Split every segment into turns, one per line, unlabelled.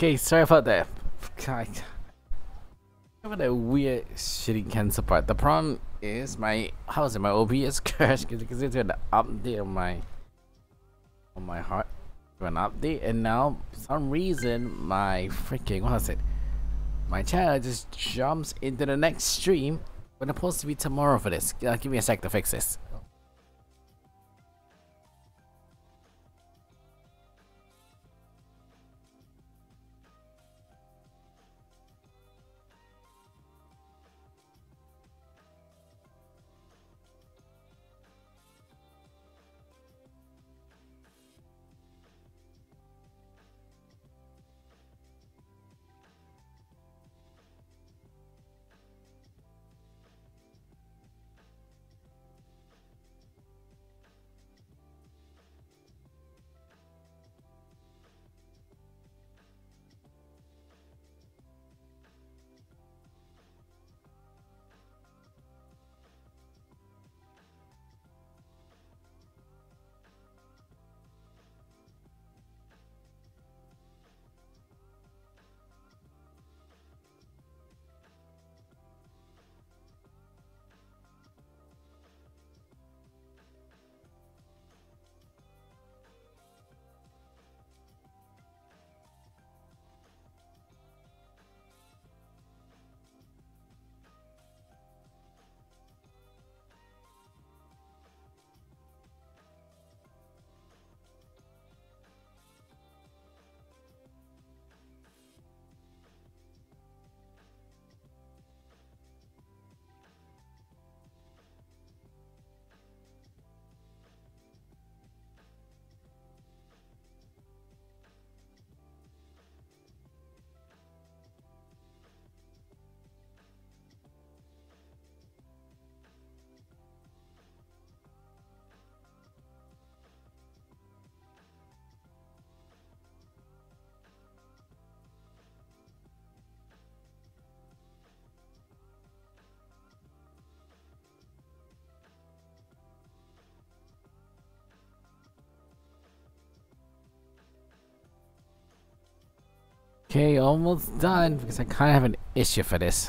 Okay, sorry about that. God. About that weird shitty cancel part. The problem is my how is it my OBS crashed because it's an update on my on my heart an update and now for some reason my freaking what was it my channel just jumps into the next stream when it's supposed to be tomorrow for this. Uh, give me a sec to fix this. Okay, almost done because I kind of have an issue for this.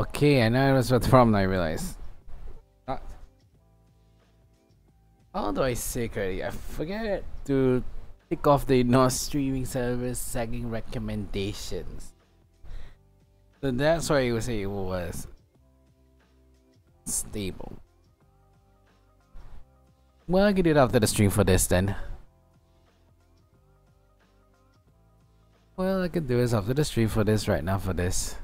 Okay, I know it was the problem I realized. Do I say correctly? I forget to tick off the no streaming service sagging recommendations. So that's why you say it was stable. Well, I get it after the stream for this then. Well, I can do this after the stream for this right now for this.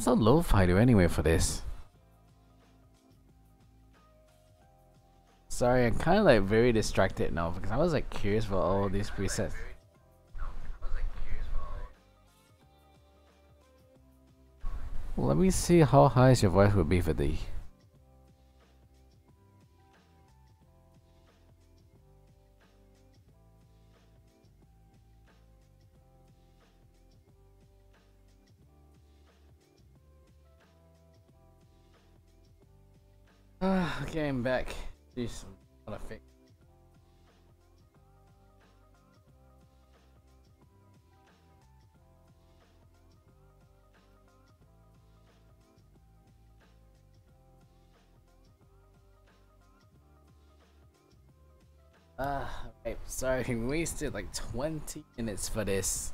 What's a low fighter anyway for this? Sorry, I'm kind of like very distracted now because I was like curious for all these presets. Let me see how high your voice would be for the okay, I'm back. Some want to fix. Ah, uh, okay, sorry, we wasted like 20 minutes for this.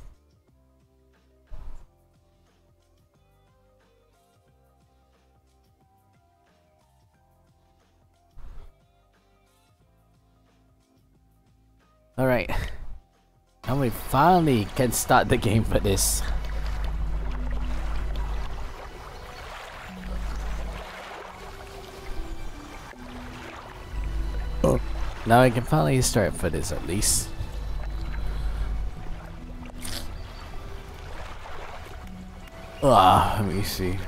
Alright. And we finally can start the game for this. Now I can finally start for this at least. Ah, let me see.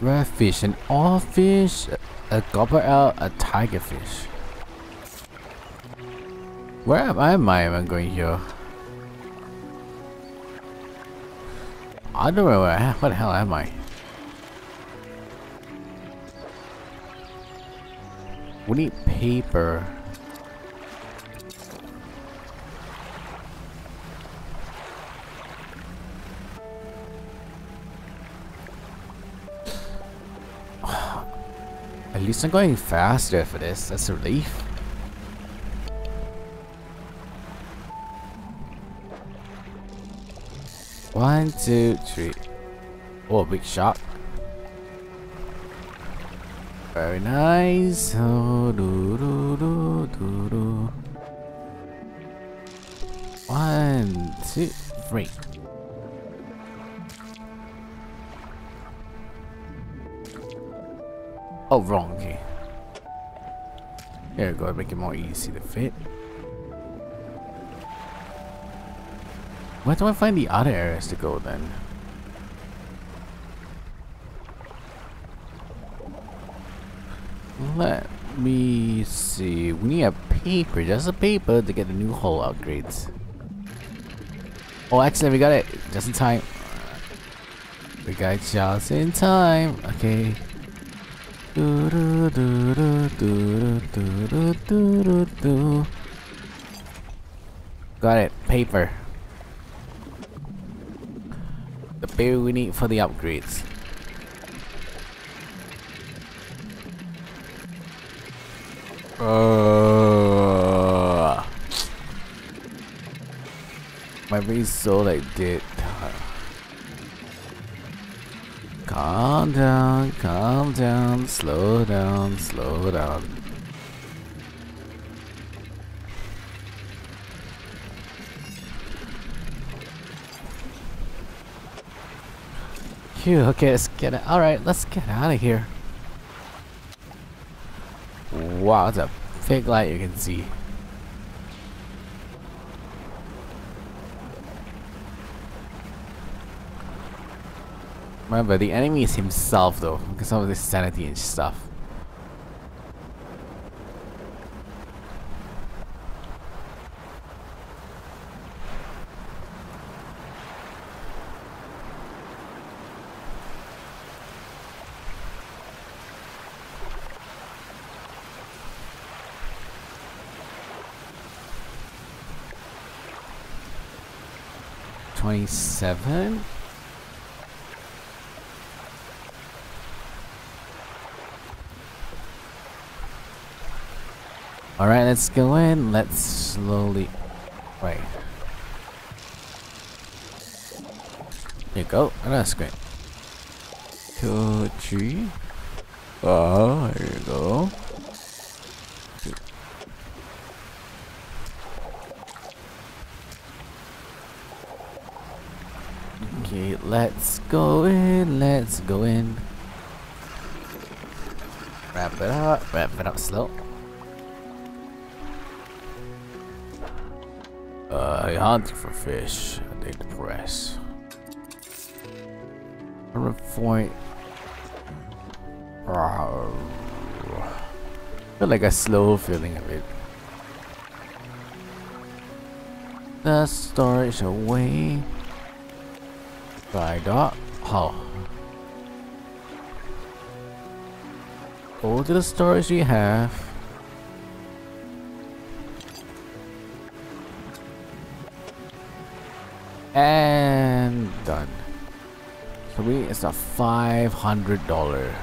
Rare fish, an all fish, a gobber out, a tiger fish. Where am I? Am I going here? I don't know where. What the hell am I? We need paper. At least I'm going faster for this. That's a relief. One, two, three. Oh, big shot. Very nice. Oh, do, do, do, do, do. One, two, three. Oh, wrong. Okay. There we go. Make it more easy to fit. Where do I find the other areas to go then? Let me see. We need a paper. Just a paper to get the new hull upgrades. Oh, actually, we got it. Just in time. We got it just in time. Okay. Do, do, do, do, do, do, do, do, do. Got it. Paper. The paper we need for the upgrades. Uh, my brain's so like dead. Calm down, calm down, slow down, slow down. Phew, okay, let's get it. Alright, let's get out of here. Wow, it's a big light you can see. Remember, the enemy is himself though, because of this sanity and stuff. Twenty-seven. Alright, let's go in. Let's slowly... Wait. There you go. Oh, that's great. Two, three. Oh, here you go. Okay, let's go in. Let's go in. Wrap it up. Wrap it up slow. Uh, hunting for fish. I need the press. Point. Feel like a slow feeling of it. The storage away. By dot. Oh. To the storage we have. And done. So we it's a five hundred dollar.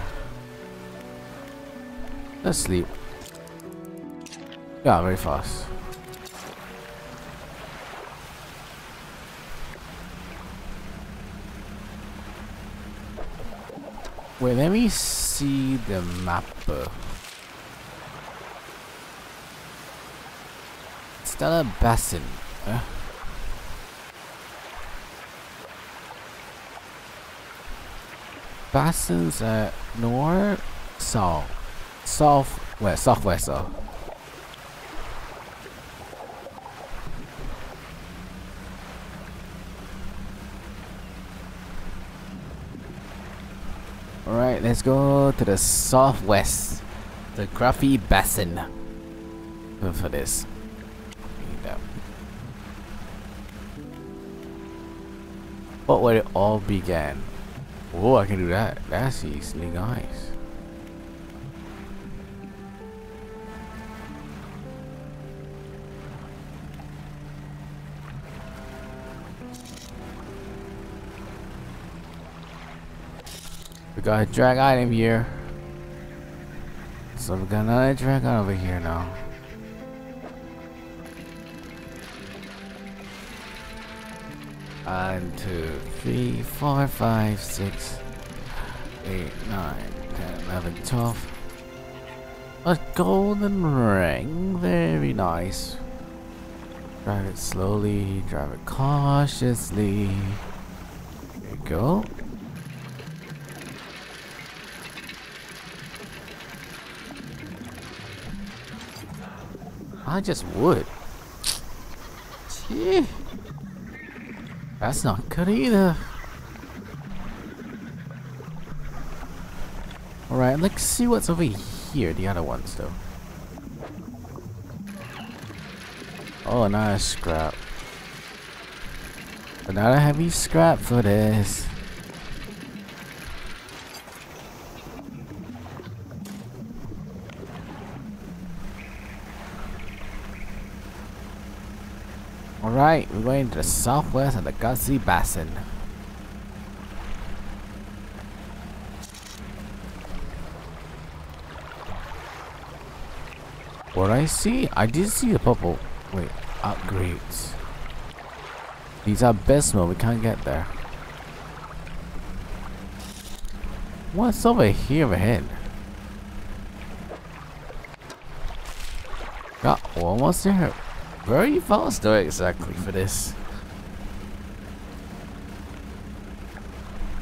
Let's sleep. Yeah, very fast. Wait, let me see the map. Stellar Basin. Uh. Basins at north, south, southwest, southwest. So. Alright, let's go to the southwest. The Gruffy Basin. For this. What where it all began. Oh, I can do that. That's easily nice. We got a drag item here. So we got another dragon over here now. One, two, three, four, five, six, eight, nine, ten, eleven, twelve. A golden ring. Very nice. Drive it slowly, drive it cautiously. There you go. I just would. Gee. That's not good either. Alright, let's see what's over here, the other ones though. Oh, another scrap. Another heavy scrap for this. Alright, we're going to the southwest of the Gutsy Basin. What I see? I did see the purple. Wait, upgrades. These are abysmal, we can't get there. What's over here ahead? Got almost there. You fast though exactly for this?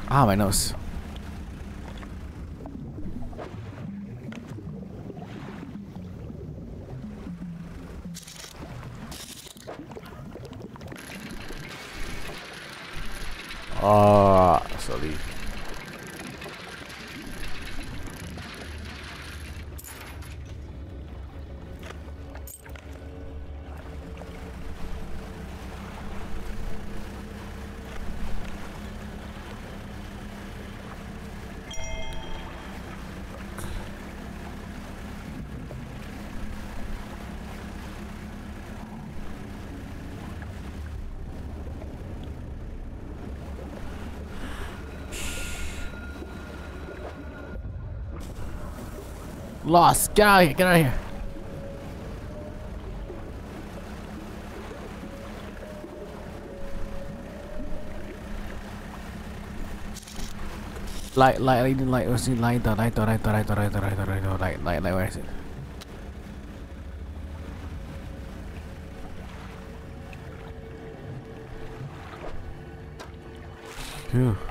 Ah, my nose. Ah, oh, sorry. Lost. Get out of here. Get out of here. Light, light, light, light, light, light, light, light, the light, the light, the light, the light, light, light, where is it? Phew.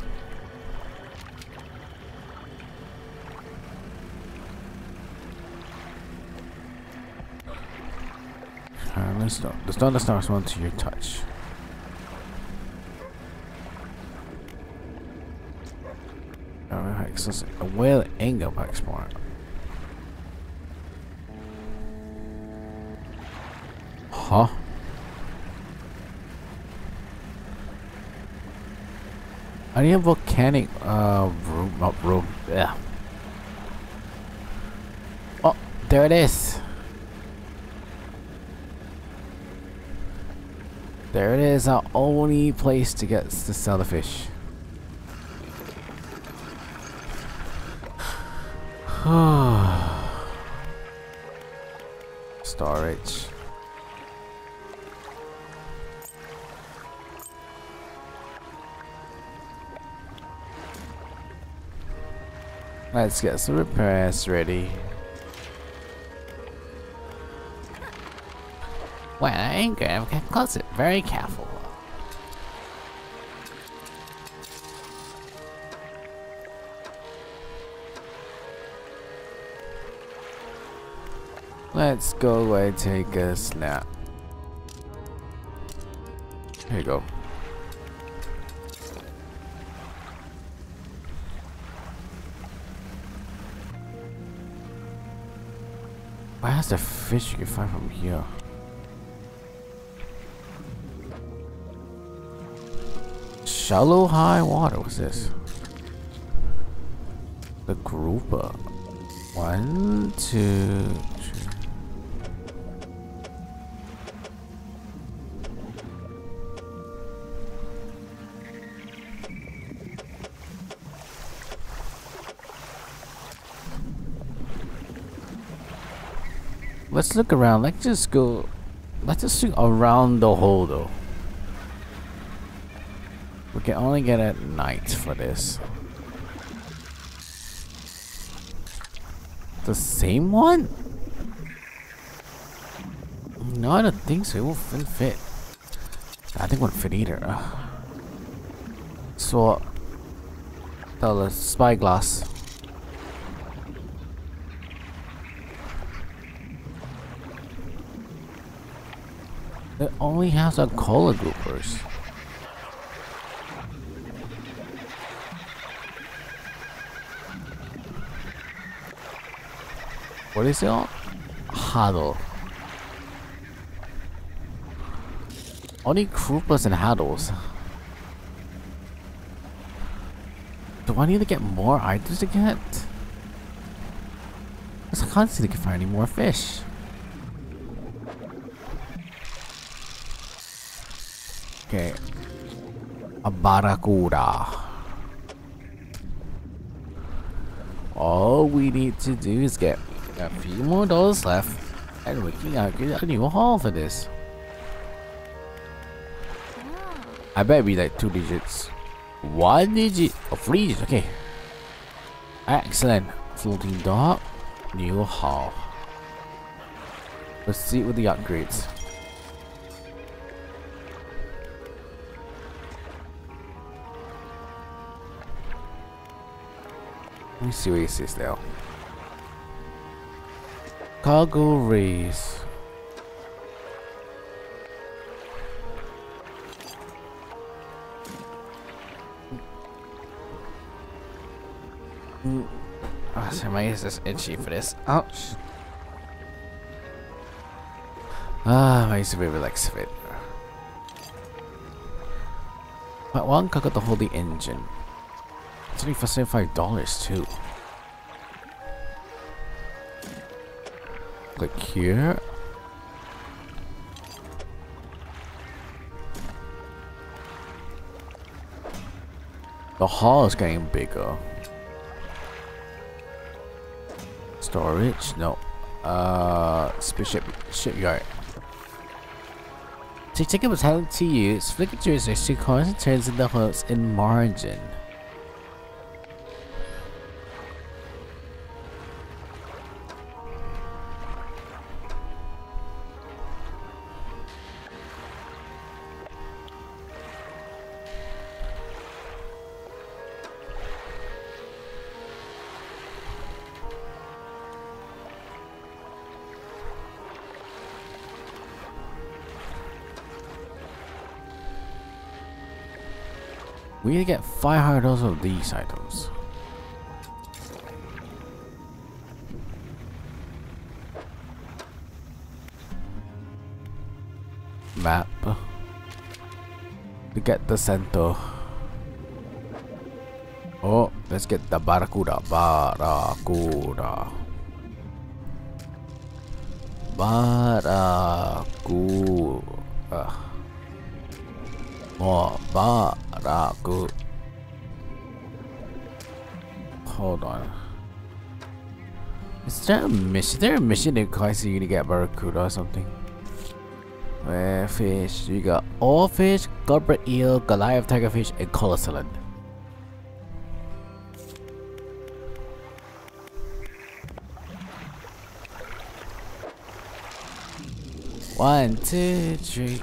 stop. The thunder starts to your touch. access a anger angle export. Huh? I need a volcanic uh room not room yeah. Oh there it is. There it is, our only place to get to sell the fish. Storage. Let's get some repairs ready. When angry, good. Close it very careful. Let's go away, take a snap. Here you go. Why is the fish you can find from here? Shallow high water. What's this? The grouper. One, two, three. Let's look around. Let's just go. Let's just look around the hole though. Can only get at night for this. The same one? No, I don't think so. It won't fit. I think it won't fit either. So, the spyglass. It only has a cola groupers. What is it on? Huddle. Only groupers and huddles. Do I need to get more items to get? Because I can't see to find any more fish. Okay. A barracuda. All we need to do is get a few more dollars left and we can get a new haul for this. I bet be like two digits. One digit or three digits, okay. Excellent. Floating dock, new haul. Let's see with the upgrades. Let me see what it says now. Cargo race. Mm. Oh, sorry, my ears is itchy for this. Ouch. Ah, my ears are very relaxed for it. But one got to hold the engine. It's only for $75 too. Click here. The hall is getting bigger. Storage? No. Uh, spaceship shipyard. To take a talent to use, flick it to your to concentrate in the hooks in margin. Get 500 of these items. Map. To get the center. Oh, let's get the Barracuda. Barracuda. Barracuda. Oh, More Baraku. Hold on. Is there a mission? Is there a mission in Kaisi you to get Barracuda or something? Where fish? You got all fish, gulprit eel, Goliath tigerfish, and cylinder. One, two, three.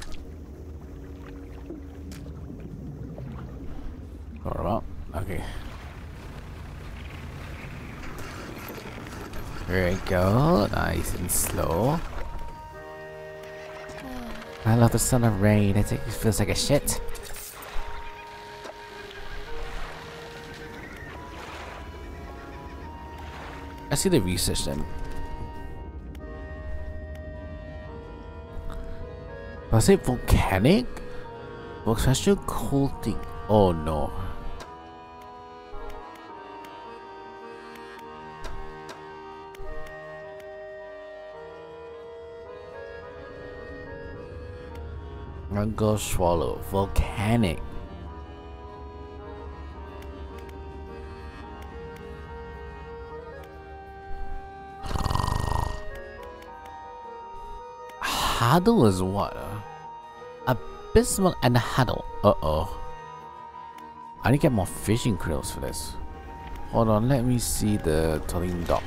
There we go. Nice and slow. I love the sun of rain. It feels like a shit. I see the research then. Was it volcanic? Volcanic thing? Oh no. Mango swallow. Volcanic. Huddle is what? Uh? Abysmal and Huddle. Uh-oh. I need to get more fishing krills for this. Hold on, let me see the Tulin dock.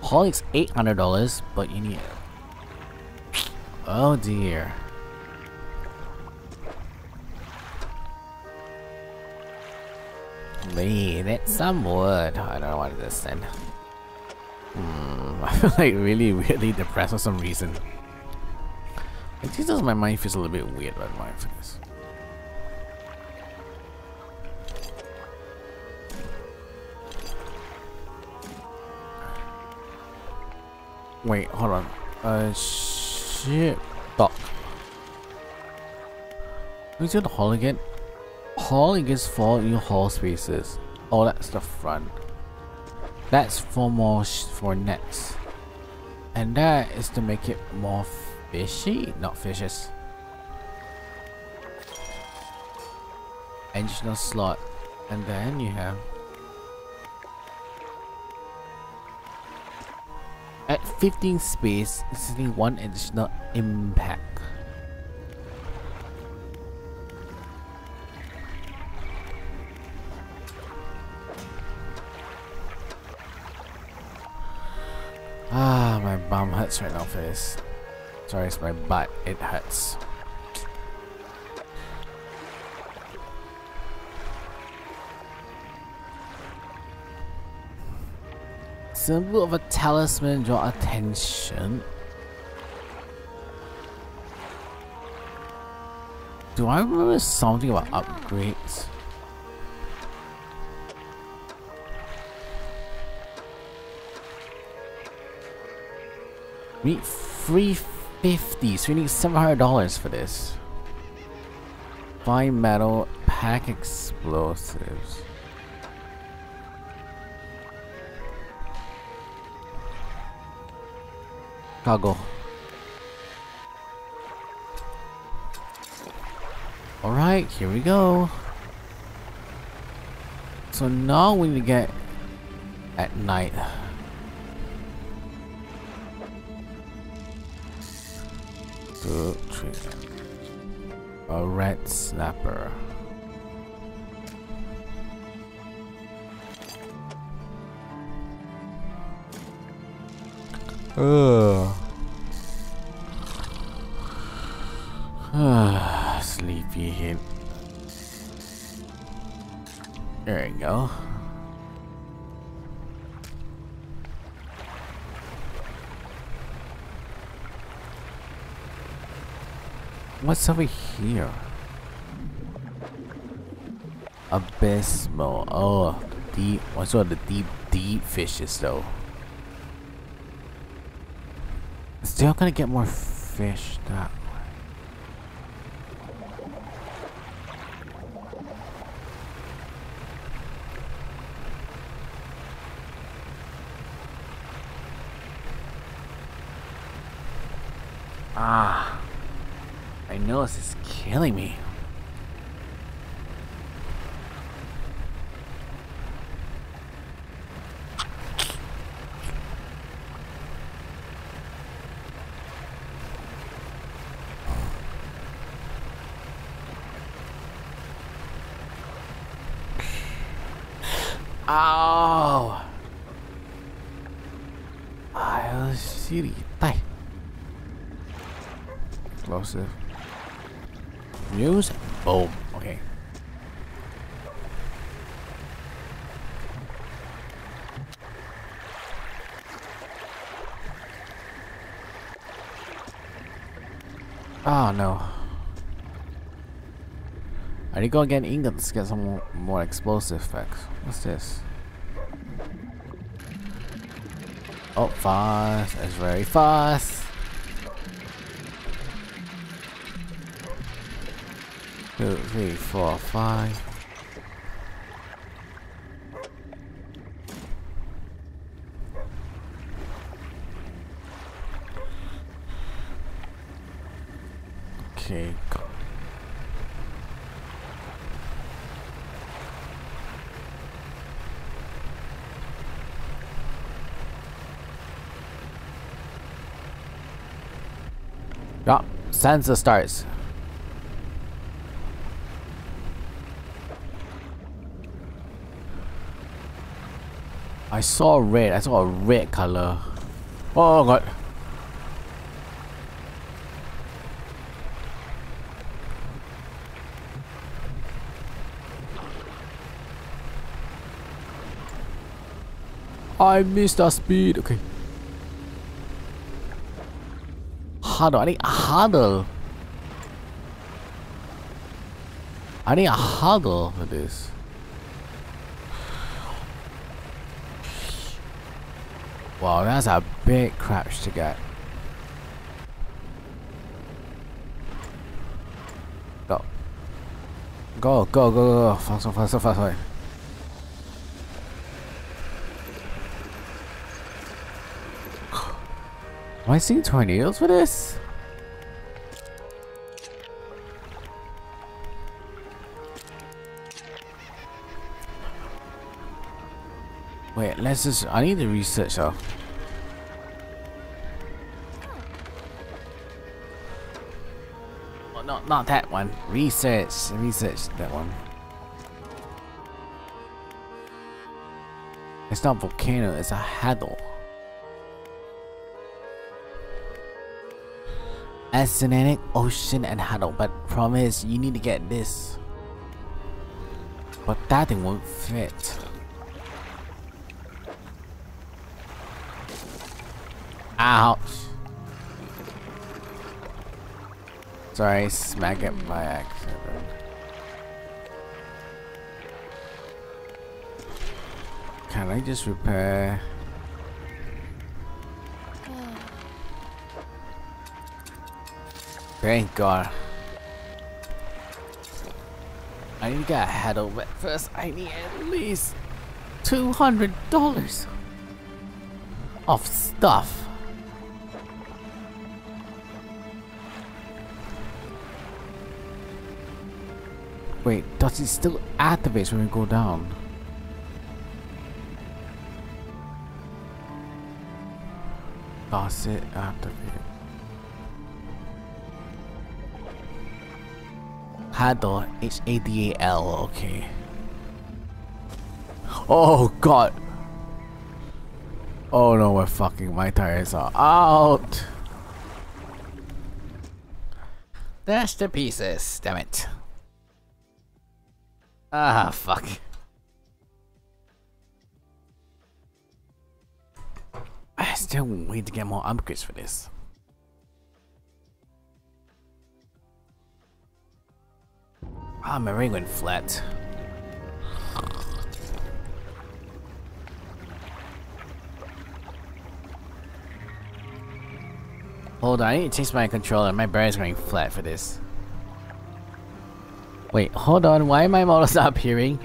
Hauling's $800, but you need... Oh dear. That's some wood. I don't know what it is then. Hmm, I feel like really weirdly depressed for some reason. It just my mind feels a little bit weird about mindfulness. Wait, hold on. Uh, shit. Let me see the hall again. Hall against four new hall spaces. Oh, that's the front. That's for more for nets. And that is to make it more fishy, not fishes. Additional slot. And then you have At 15 space, existing one additional impact. Bum hurts right now for this. Sorry, it's my butt. It hurts. Symbol of a talisman draw attention. Do I remember something about upgrades? We need 350 so we need $700 for this. Fine metal, pack explosives. Cargo. Alright, here we go. So now we need to get at night. Three. A red snapper. Ugh. Sleepy head. There you go. What's over here? Abysmal. Oh, the deep. What's all the deep, deep fishes though? Still gonna get more fish go again ingots get some more explosive effects. What's this? Oh, fast. It's very fast. Two, three, four, five. Sensor starts. I saw red. I saw a red color. Oh, oh god. I missed the speed. Okay. Hadal. I need a Hadal. I need a Hadal for this. Wow, that's a big crash to get. Go. Go, go, go, go. Faster, faster, faster. Am I seeing tornadoes for this? Wait, let's just. I need to research though. Well, not not that one. Research, research that one. It's not volcano. It's a Hadal. Oceanic, ocean, and Hadal, But promise, you need to get this. But that thing won't fit. Ouch. Sorry, smack it by accident. Can I just repair? Thank God. I need to get a head but first I need at least $200 of stuff. Wait, does it still activate when we go down? Does it activate? Hadal, H-A-D-A-L, okay. Oh god! Oh no, we're fucking, my tires are out! Dash to pieces, damn it. Ah, fuck. I still need to get more upgrades for this. Ah, my ring went flat. Hold on, I need to change my controller. My brain's going flat for this. Wait, hold on. Why am I models not appearing?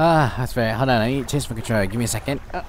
Ah, that's right. Hold on, I need to change my controller. Give me a second. Uh.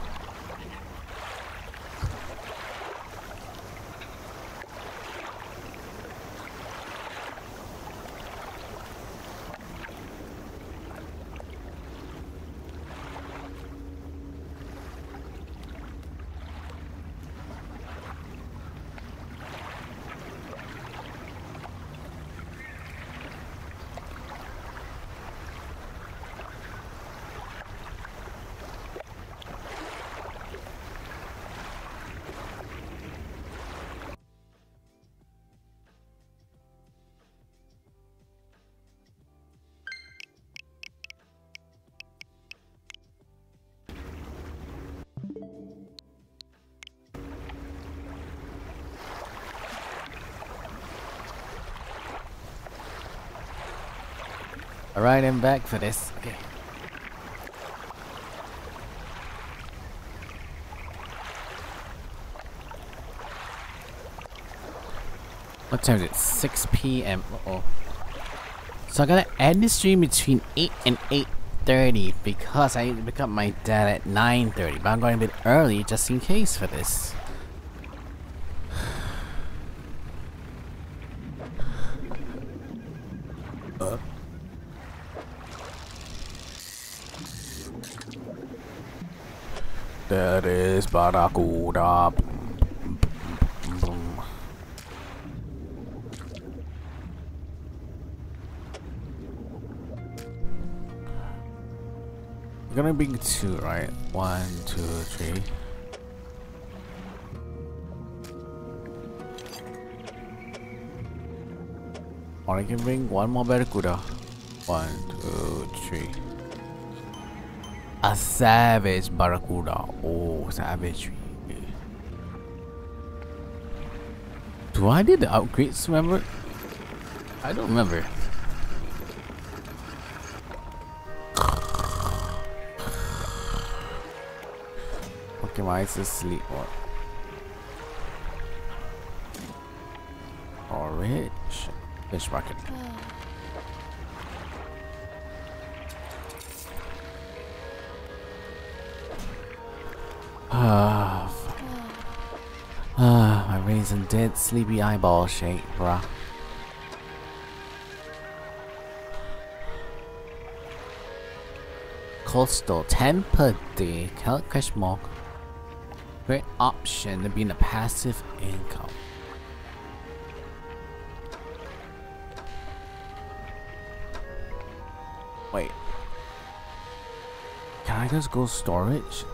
Alright, I'm back for this. Okay. What time is it? 6 p.m. Uh oh. So I gotta end the stream between 8 and 8.30 because I need to pick up my dad at 9.30. But I'm going a bit early just in case for this. Uh. That is Barracuda. We're gonna bring two, right? One, two, three. Or I can bring one more Barracuda. One, two, three. A savage Barracuda. Oh, savage. Do I did the upgrades, remember? I don't remember. Okay, why is asleep? Orange. Fish market. Ah, ah, my brain's in dead sleepy eyeball shape, bruh. Coastal 10 per day, cash mark. Great option to be in a passive income. Wait. Can I just go storage?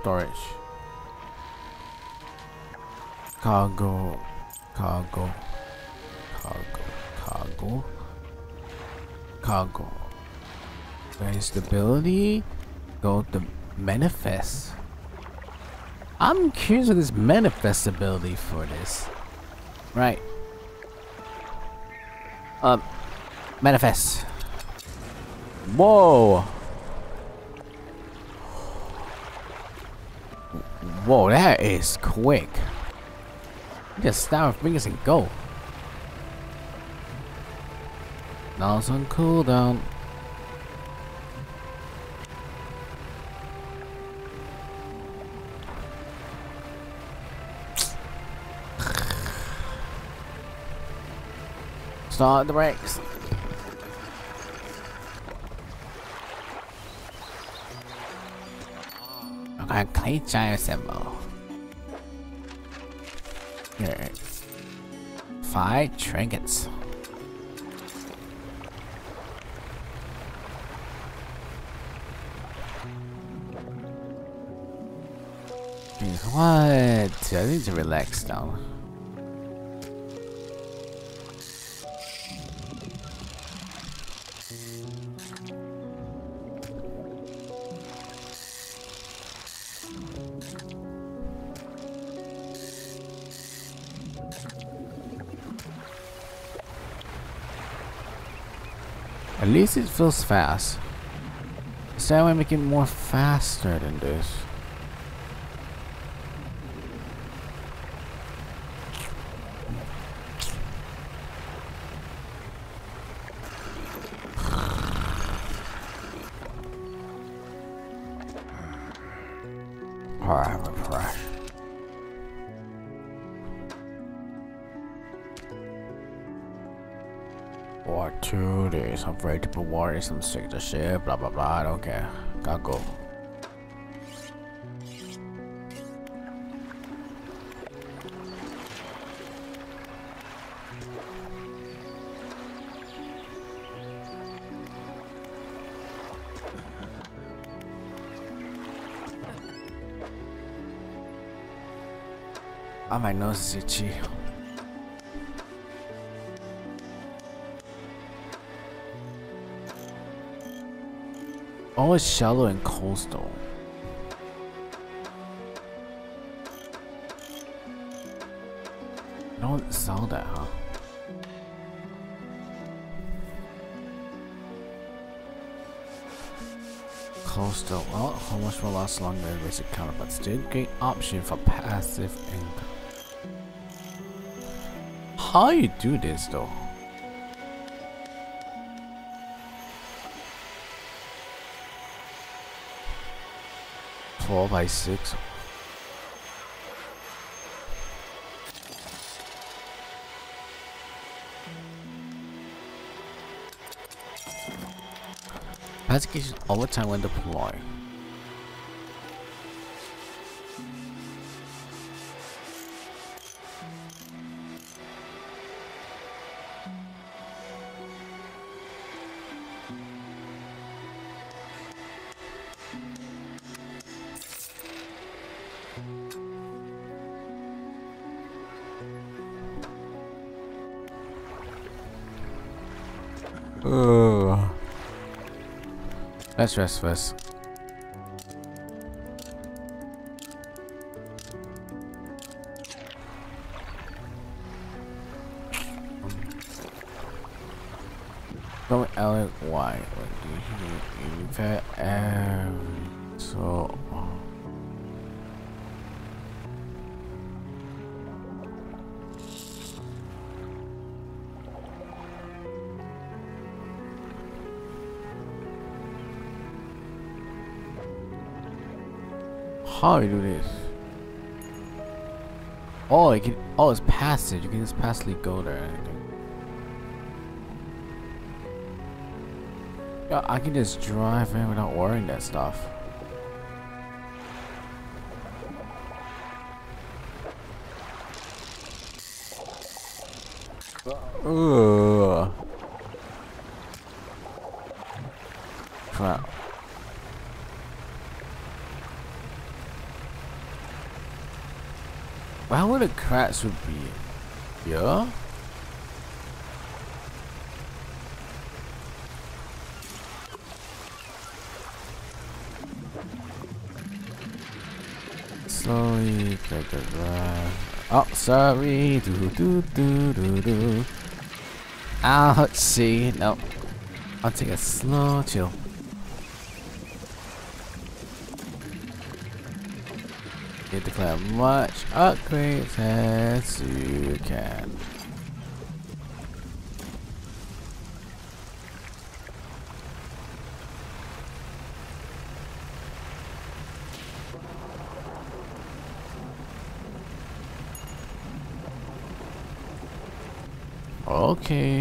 Storage. Cargo. Cargo. Cargo. Cargo. Cargo. Very stability. Go to manifest. I'm curious of this manifest ability for this. Right. Um, manifest. Whoa. Whoa, that is quick. You Just snap our fingers and go. Now it's on cooldown. Start the brakes. Clay giant symbol. Here. Five trinkets. What? I need to relax now. Least it feels fast. So I make it more faster than this. Some sick to shit, blah blah blah, I don't care. Gotta go. My nose is itchy. always shallow and coastal. I don't sell that, huh? Coastal. Well, how much will last longer than basic counter, but still great option for passive income. How you do this though? Four by six. Application overtime when deployed. Let's first. How do you do this? Oh, you can. Oh, it's passage. You can just passively go there. Yeah, I can just drive in without worrying that stuff. Ugh. Crap. How would the be? Yeah? Slowly take a breath. Oh, sorry. Do do do do do. Ouch, see. Nope. I'll take a slow chill. You declare much upgrades as you can. Okay.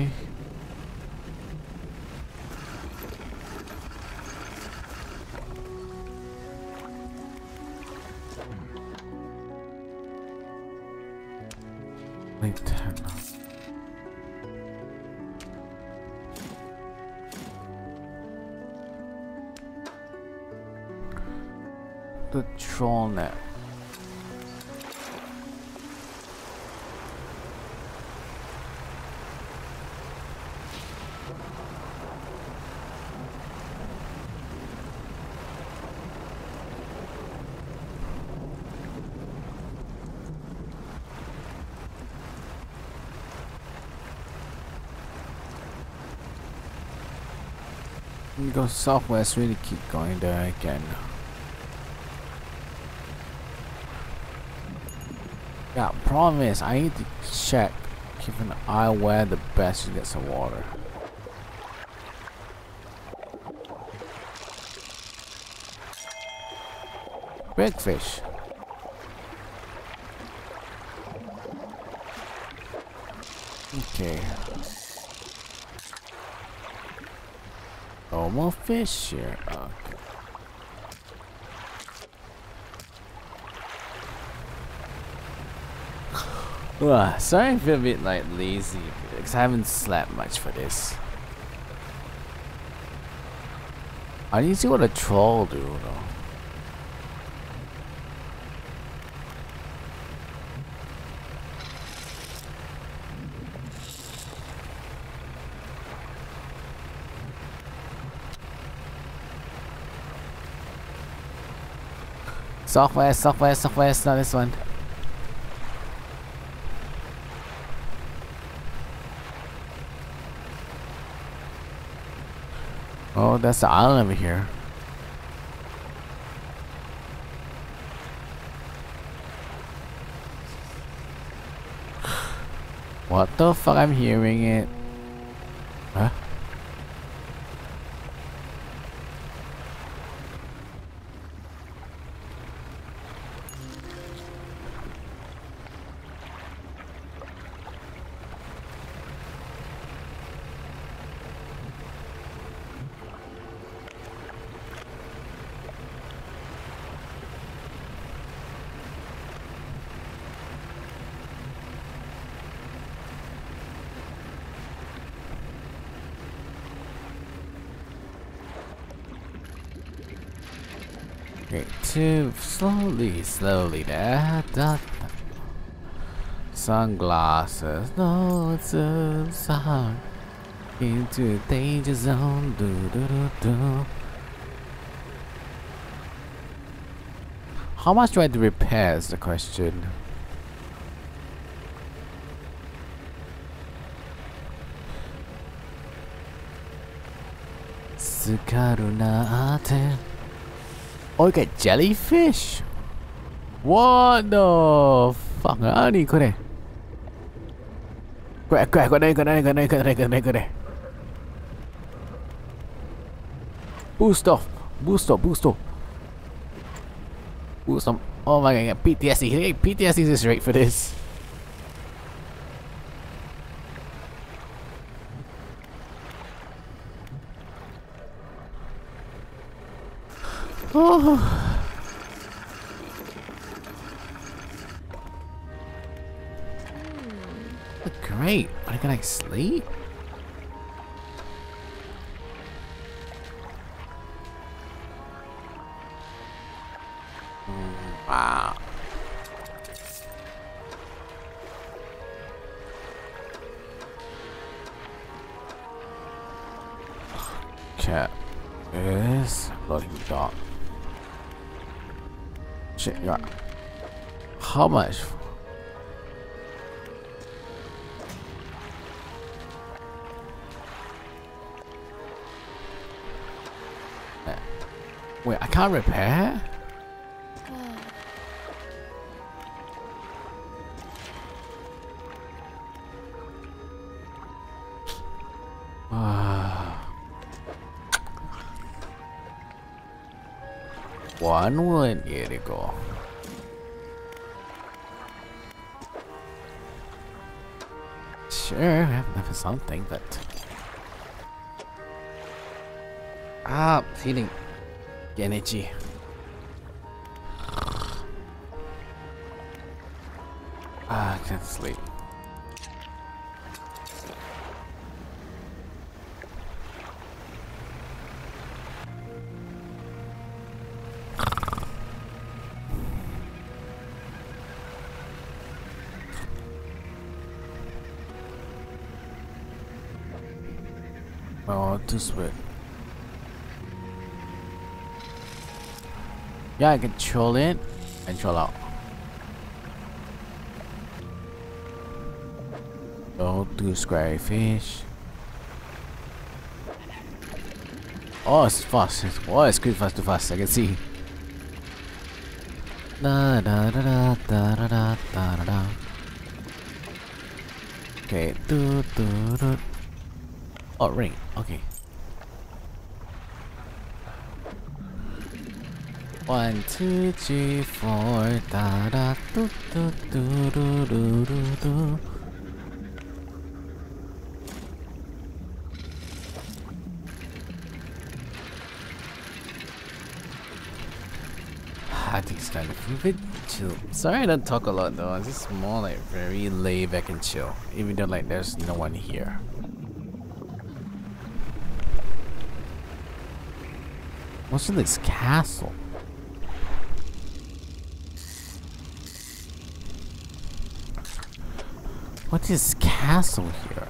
Go southwest, really keep going there again. Yeah, problem is I need to check, keep an eye where the best to get some water. Big fish. Okay. No more fish here. Okay. Ugh, sorry I feel a bit like lazy because I haven't slept much for this. I need to see what a troll do though. Southwest, southwest, southwest, not this one. Oh, that's the island over here. What the fuck? I'm hearing it. Da, da. Sunglasses, notes of song into danger zone. Do do do do. How much do I have to repair? Is the question. Sukarunate. Oh, you get jellyfish? What the fuck? Ani kau ni. Kau kau kau naik kau naik kau naik kau naik kau naik kau naik. Boost off. Boost off. Boost off. Boost off. Oh my god, PTSD. PTSD is great for this. I sleep? Wow. Cat is dock. Shit, yeah. How much? Can't repair? One would here to go. Sure, I have enough of something, but ah, feeling energy. Ah, I can't sleep. Oh, too sweet. Yeah, I can chill in and chill out. Go to square fish. Oh, it's fast. Oh, it's good fast too fast. I can see. Da da da da da da da da da. Okay. Do do do. Oh, ring. Okay. One, two, three, four, da da do do do do do do do. I think it's kind of a bit chill. Sorry I don't talk a lot though, it's just more like very laid back and chill. Even though like there's no one here. What's in this castle? What is castle here?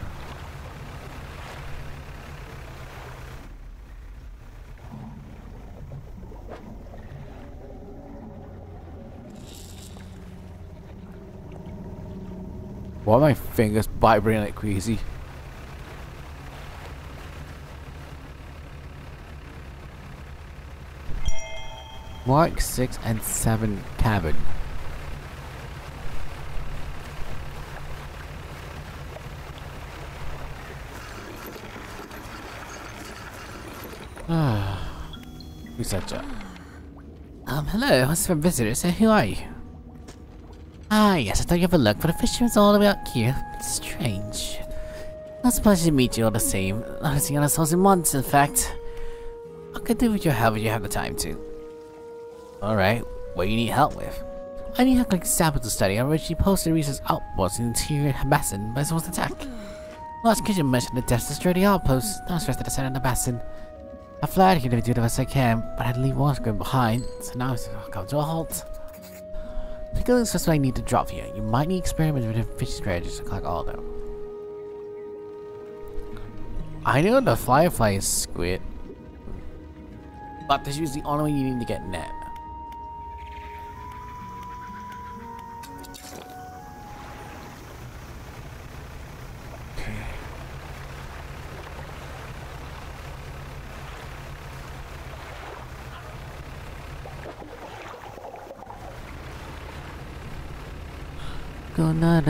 Why are my fingers vibrating like crazy? Mark 6 and 7 cabin. Researcher. Um, hello, what's for visitors? So who are you? Ah, yes, I thought you have a look, but the fisherman's all about here. It's strange. It's a pleasure to meet you all the same. Noticing on ourselves in months, in fact. I could do with your help if you have the time to. Alright, what do you need help with? I need help quick sample to study on which posted research outpost in the interior basin by someone's attack. Last kitchen mentioned the death destroyed the outpost. Now stressed to descend on the basin. I fly here to do the best I can, but I had to leave one going behind, so now it's come to a halt. Because that's what I need to drop here. You might need experiments with fish strategies to collect all of them. I know the firefly is squid, but this is the only way you need to get net.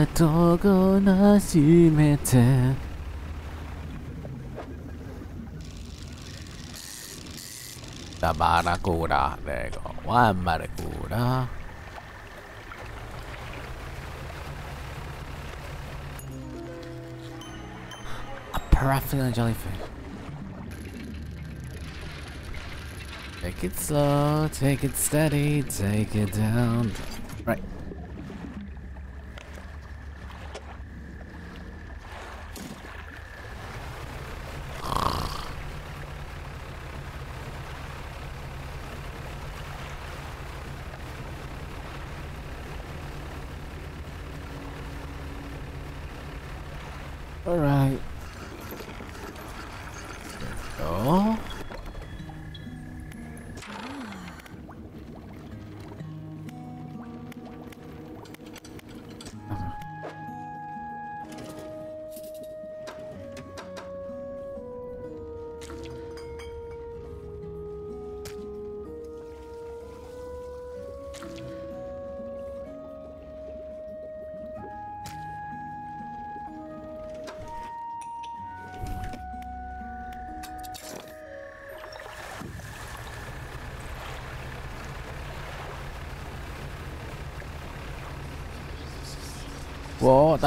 Gonna the door, gonna see barracuda. There you go. One barracuda. A paraffin jellyfish. Take it slow, take it steady, take it down.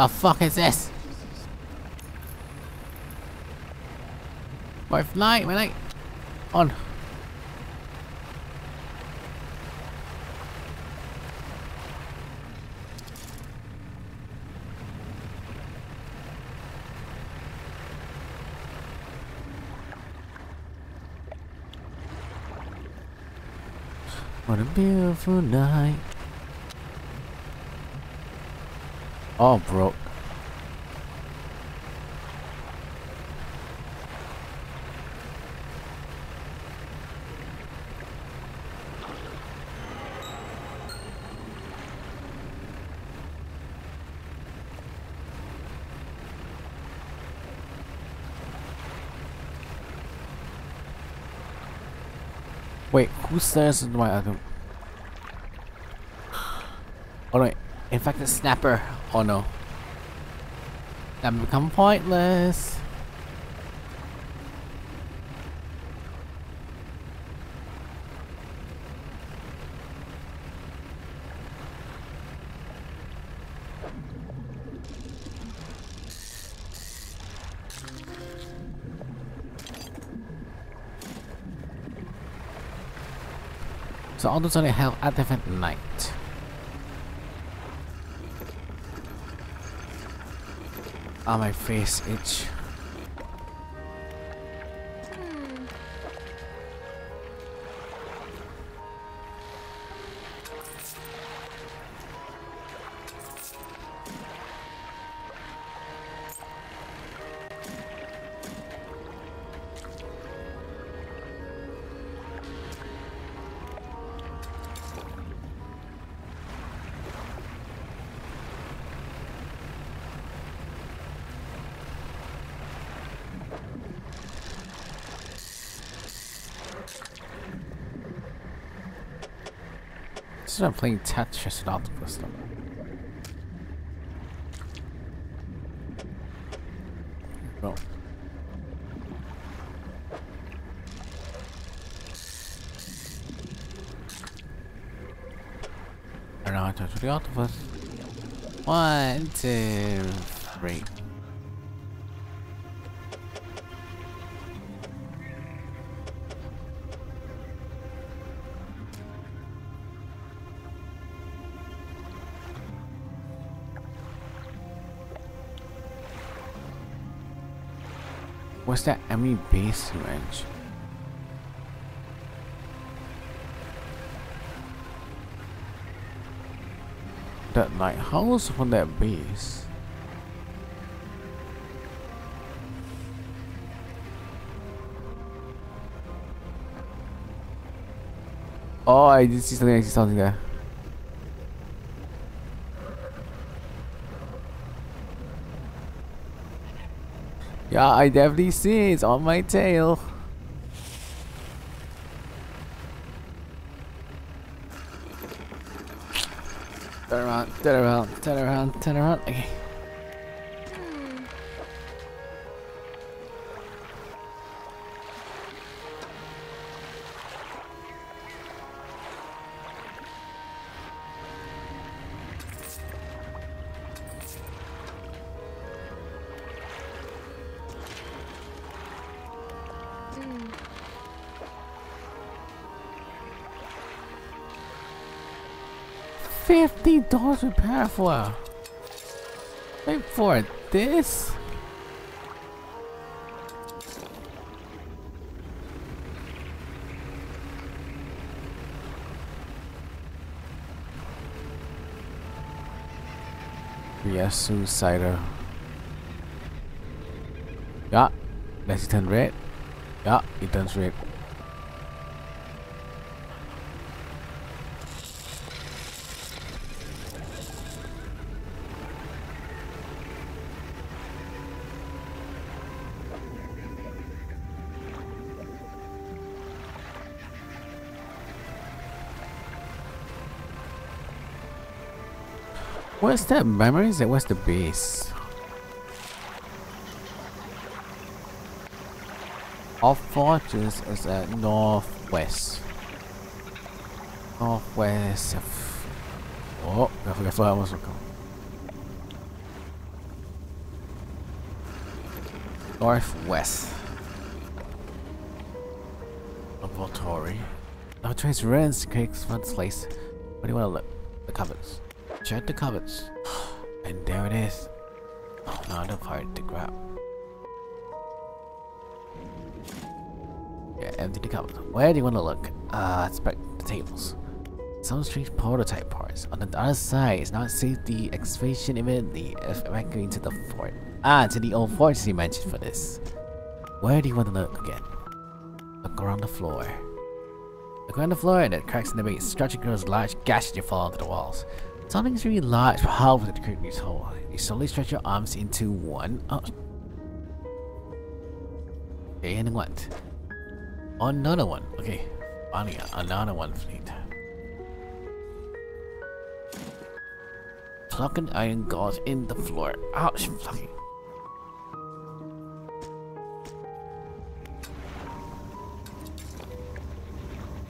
The fuck is this? My flight, my light. On. What a beautiful night. Oh, broke. Wait, who says my other? Oh wait, in fact, it's Snapper. Oh no. That become pointless. So all those only held at different night. Ah, my face itch. imagine I'm playing Tetris and Octopus though. I don't with the octopus. One, two, three. What's that enemy base range? That lighthouse on that base. Oh, I did see something. I see something there. Yeah, I definitely see it. It's on my tail. Turn around, turn around, turn around, turn around. Okay. Dollars repair for. Wait for this. Yes, suicidal. Yeah, let's turn red. Yeah, it turns red. What's that memories and what's the base? Our fortress is at northwest. Northwest of Oh, I forgot where I was going. Northwest. Laboratory. Laboratory's cakes from this place. What do you want to look? The cupboards. Check the cupboards. And there it is. Another part to grab. Yeah, empty the cupboard. Where do you want to look? Uh, inspect the tables. Some strange prototype parts. On the other side, it's not safe the excavation immediately evacuating to the fort. Ah, to the old fortress you mentioned for this. Where do you want to look again? Look around the floor. Look around the floor and it cracks in the base. Structure grows large gashes you fall onto the walls. Something's really large half of the this hole. You slowly stretch your arms into one. Oh. Okay, and what? Another one. Okay. Funny, another one fleet. Plucking iron gauze in the floor. Ouch, plucking.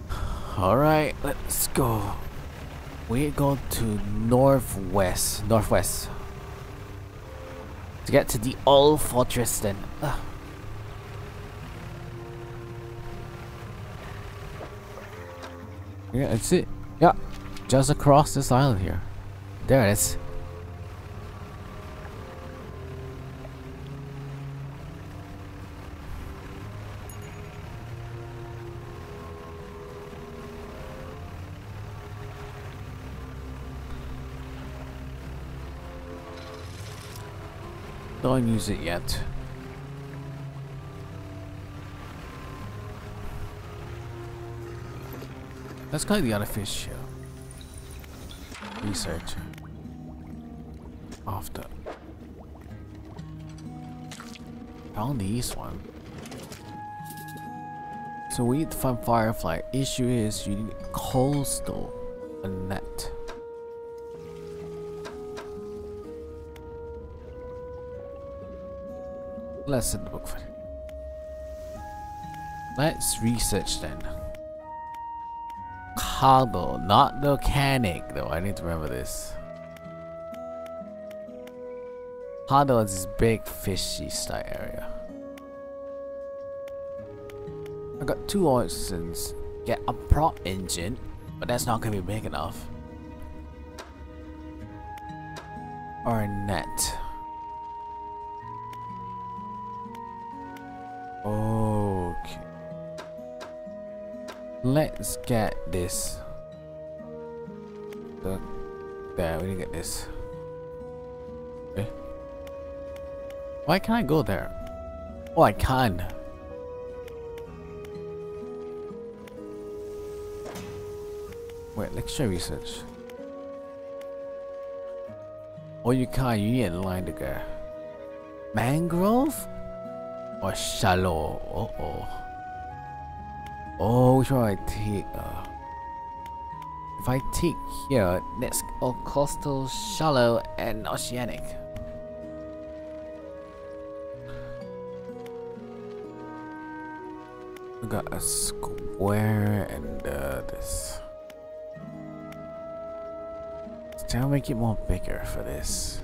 Alright, let's go. We go to northwest. Northwest. To get to the old fortress then. Ugh. Yeah, that's it. Yeah, just across this island here. There it is. Don't use it yet. Let's go the other fish. Research. After. Found the east one. So we need to find Firefly. Issue is you need coal coastal a net. Let's send the book for. Let's research then. Hollow, not volcanic though. I need to remember this. Hollow is this big fishy style area. I got two options. Get a prop engine, but that's not gonna be big enough. Or a net. Get this. The, there, we need to get this. Okay. Why can't I go there? Oh, I can. Wait, let's show research. Oh, you can't. You need a line to go. Mangrove? Or shallow? Uh oh. Oh, which one I take? Uh, if I take here, next oh, coastal, shallow, and oceanic. We got a square and uh, this. Let's try to make it more bigger for this.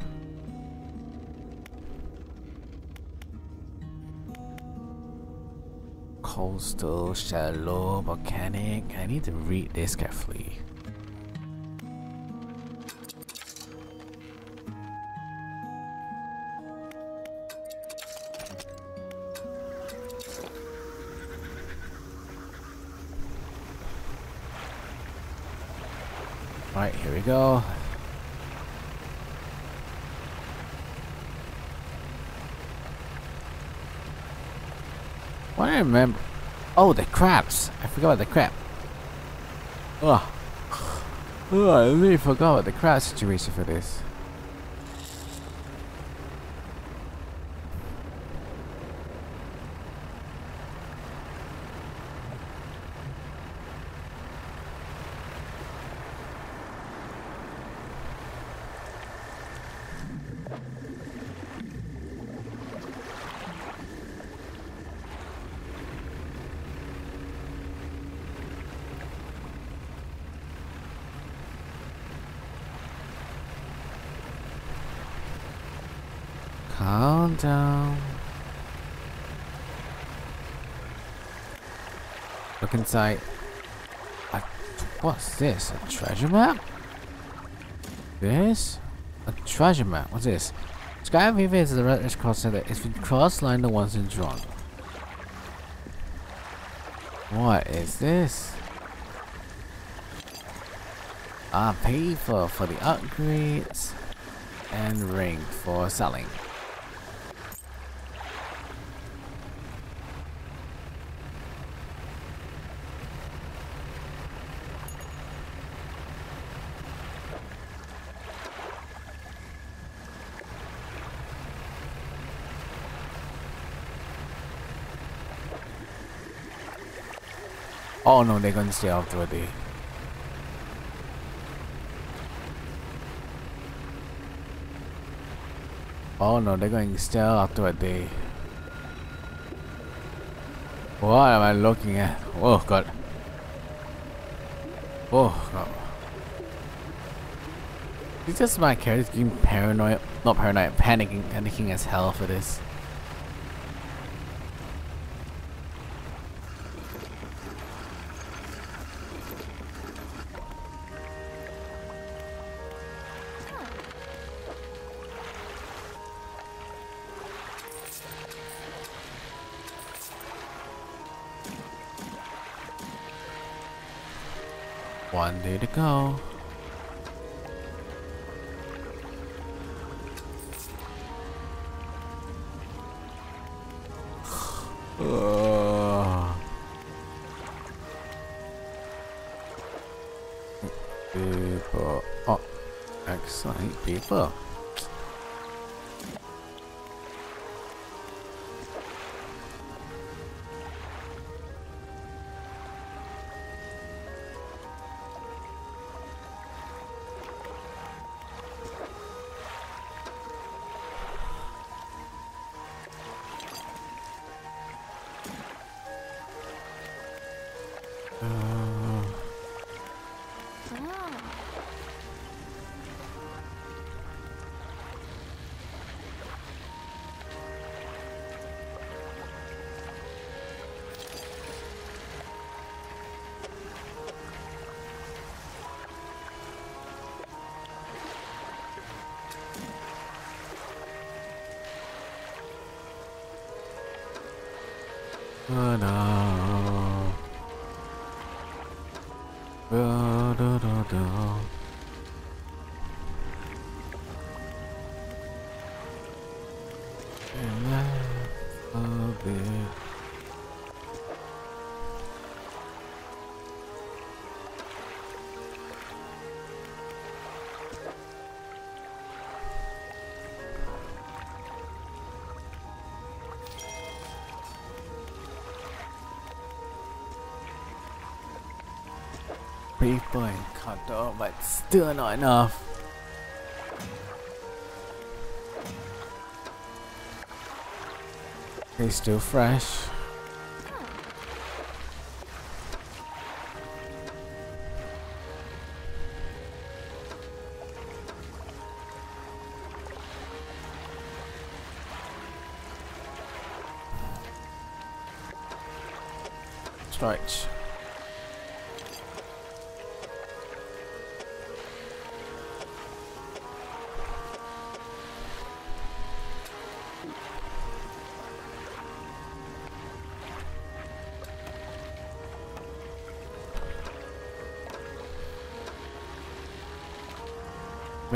Coastal, shallow, volcanic. I need to read this carefully. Alright, here we go. What I remember Oh, the crabs. I forgot about the crab. Oh. I really forgot about the crab situation for this. Calm down. Inside. A, what's this? A treasure map? This? A treasure map. What's this? Sky Viva is the red cross center. It's been cross line the ones in drawn. What is this? Ah, pay for for the upgrades and ring for selling. Oh no, they're gonna stay after day. Oh no, they're going to stay after a day. What am I looking at? Oh god. Oh god. Is just my character getting paranoid? Not paranoid, panicking, panicking as hell for this. One day to go. People. Oh, excellent people. People ain't cut oh, off, but still not enough. They still fresh.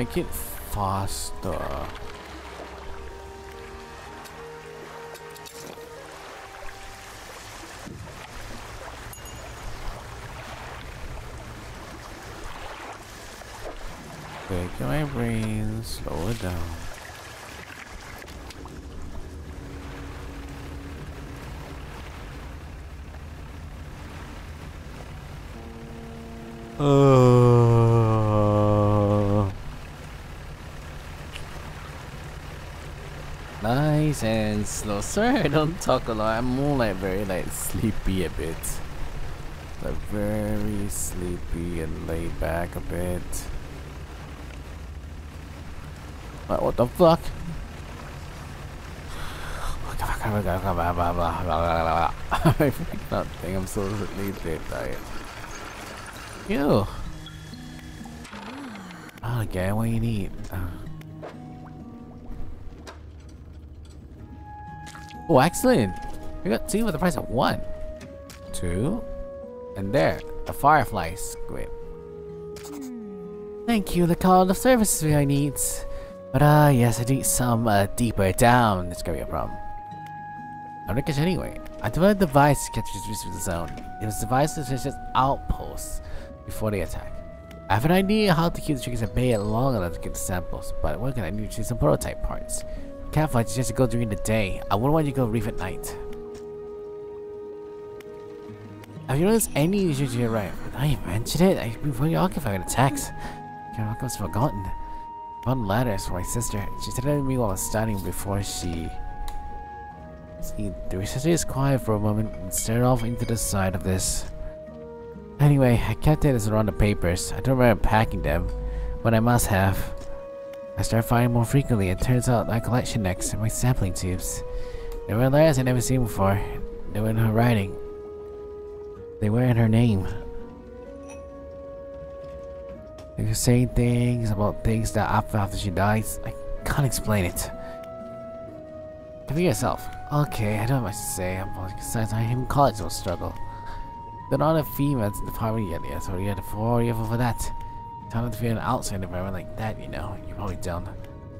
Make it faster. Take my brain, slow it down. Uh, nice and slow. Sorry, I don't talk a lot. I'm more like very like sleepy a bit. Like very sleepy and laid back a bit. What, what the fuck? I freak not think I'm so sleepy tired. Ew. Oh, okay, what you need? Uh. Oh, excellent! We got two with the price of one. Two. And there, a firefly squid. Thank you, the call of services I need. But uh, yes, I need some uh, deeper down. It's gonna be a problem. I'm gonna catch anyway. I developed a device to catch creatures with the zone. It was device that just outposts before they attack. I have an idea how to keep the triggers at bay long enough to get the samples, but what can I need to some prototype parts? Campfire just to go during the day. I wouldn't want you to go reef at night. Have you noticed any issues your right? I mention it? I've been very occupied with attacks. Was forgotten. Found letters from my sister. She said it to me while I was studying before she... See, the researcher is quiet for a moment and stared off into the side of this. Anyway, I kept it as around the papers. I don't remember packing them, but I must have. I started finding more frequently, and turns out my collection next are my sampling tubes. They were letters I'd never seen before. They were in her writing. They were in her name. They were saying things about things that happened after she dies. I can't explain it. Think yourself. Okay, I don't have much to say. I'm besides, I am college will struggle. They're not females in the department yet, yeah, so you had to for that. Time to feel an outside environment like that, you know. You probably don't.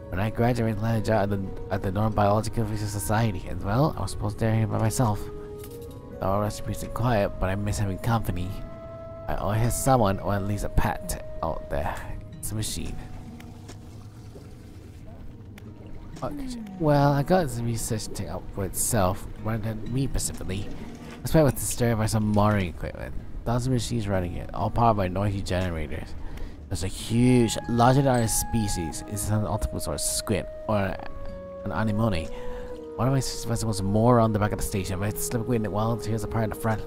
When I graduated, I landed a job at the, at the Non-Biological Physical Society, and well, I was supposed to be here by myself. The rest of peace and quiet, but I miss having company. I always have someone, or at least a pet, out there. It's a machine. Okay. Well, I got some research to take up for itself, rather than me specifically. I spent with disturbed by some modern equipment. Thousands of machines running it, all powered by noisy generators. There's a huge, our species. It's an octopus or a squid or an anemone. One of my vessels was more on the back of the station, but it's slipped away in the wild tears part in the front.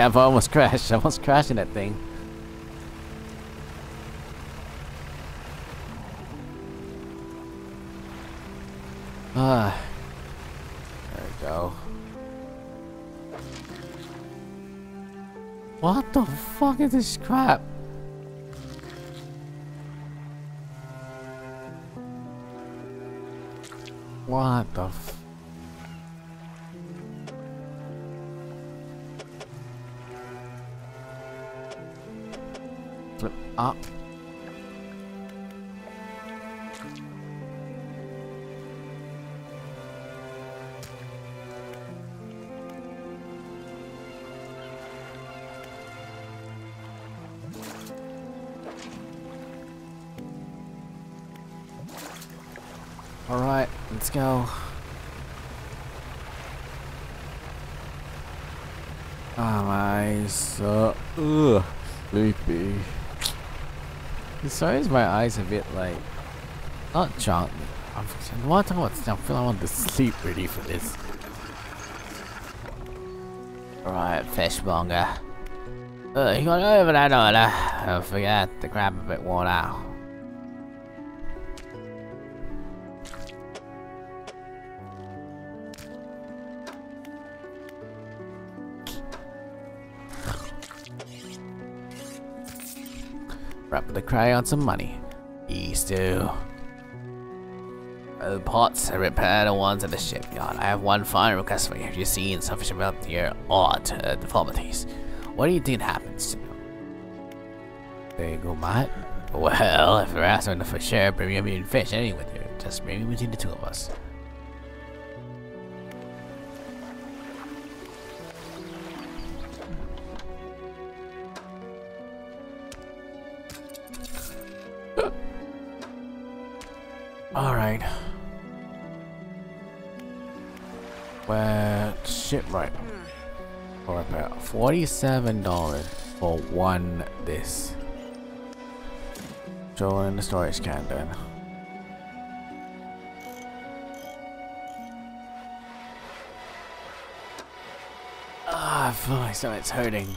Cav, I almost crashed. I almost crashed in that thing. Ah. There we go. What the fuck is this crap? What the up. Alright, let's go. Ah, my eyes so ugh, sleepy. Sorry, is my eyes a bit like not junk. I'm what talking about I feel I want to sleep ready for this. Alright, fishmonger. Uh, you got over that order. Don't forget to grab a bit worn out. Rapidly cry out some money. Ease too. Uh, pots, repair the ones at the shipyard. I have one final request for you. Have you seen sufficient about your odd uh, deformities? What do you think happens to them? There you go, mate. Well, if you're asking for sure, bring me a million fish any with you. Just bring me between the two of us. $47 for one this. Throw in the storage can then. Ah, feel like stomach's hurting.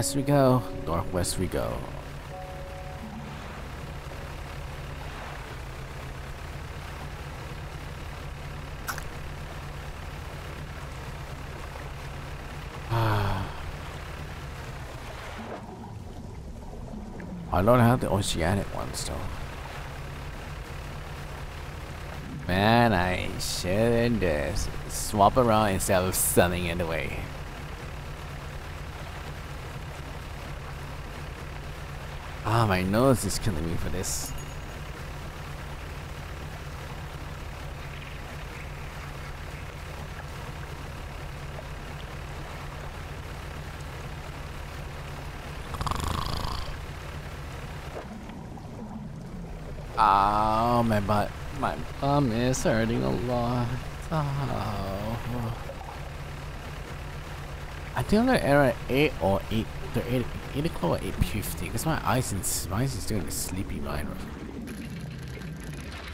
Northwest we go. Northwest we go. I don't have the oceanic ones though. Man, I shouldn't just swap around instead of selling it away. My nose is killing me for this. Oh, my butt. My bum is hurting a lot. Oh. I think I'm gonna error 8 or 8, the 8, 8 o'clock or 8.50 because my eyes is, my eyes is doing a sleepy mind.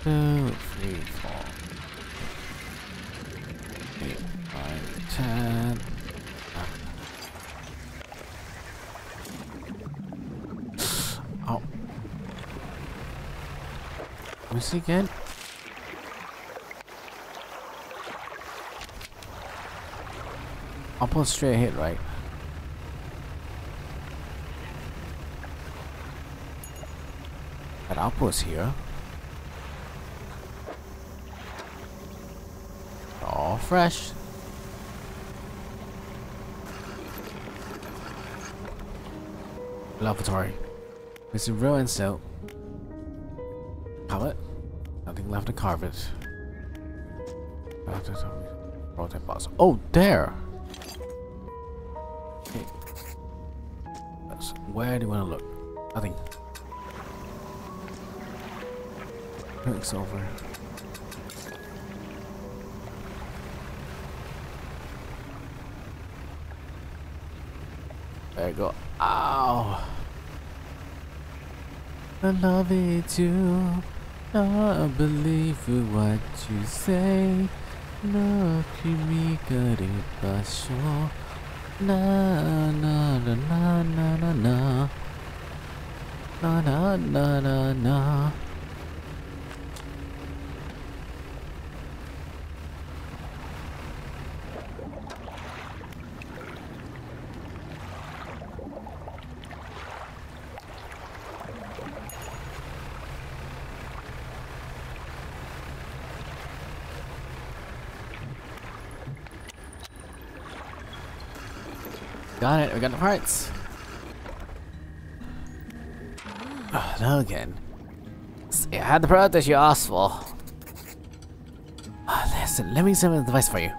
2, 3, 4, 8, 9, 10. Ah. Oh. What's again? I'll pull straight ahead, right? That was here. All fresh. Lavatory. It's a ruined soap. Palette. Nothing left to carve it. Oh, there! Where do you want to look? Nothing. It's over. There you go. Ow! I love it too. I believe what you say. No, kimi kare pasho. Na na na na na na na. Na na na na we got the parts. Ah, oh, no again. See, I had the product that you asked for. Oh, listen, let me send a device for you.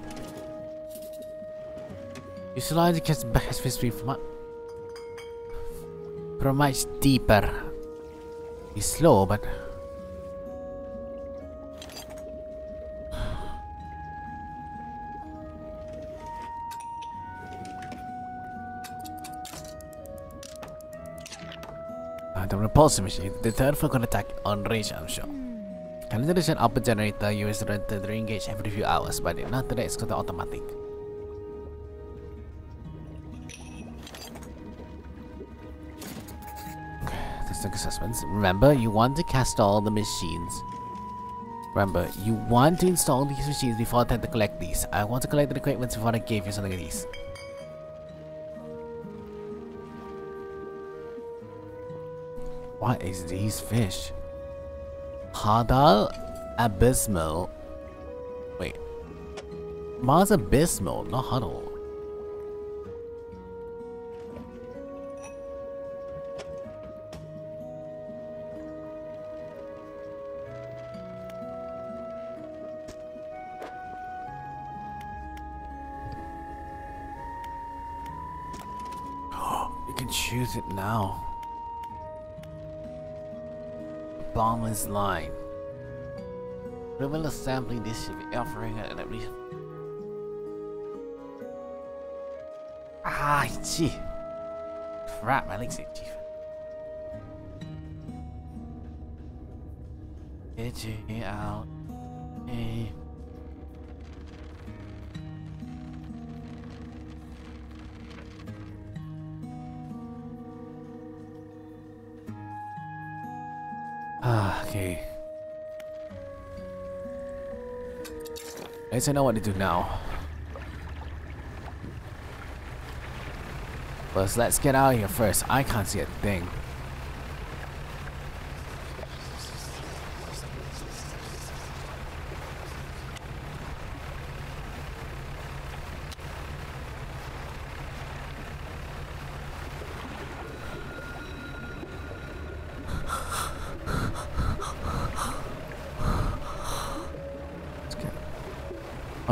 You the catch back as speed from from much deeper. He's slow, but the the third Falcon attack on range shot. Calendar an upper generator you is rented to re-engage every few hours, but not today it's called automatic. Assessments. Remember, you want to cast all the machines. Remember, you want to install these machines before I tend to collect these. I want to collect the equipment before I give you something of these. What is these fish? Hadal Abysmal. Wait. Mars Abysmal, not Hadal. you can choose it now. Bombers line. Rival assembly this ship offering at least. Ah, gee. Crap, my legs itchy. Itchy out. Hey. Least I know what to do now. But let's get out of here first. I can't see a thing.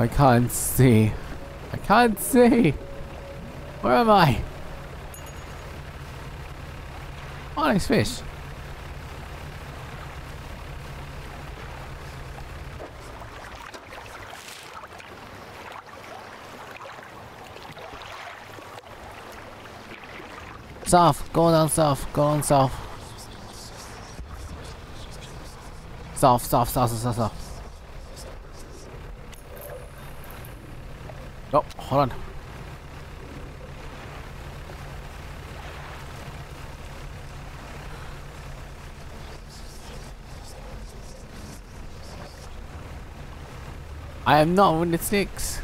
I can't see. I can't see. Where am I? Oh, nice fish. South, go down south, go on south. South, south, south, south, south. Oh, hold on. I am not with the snakes.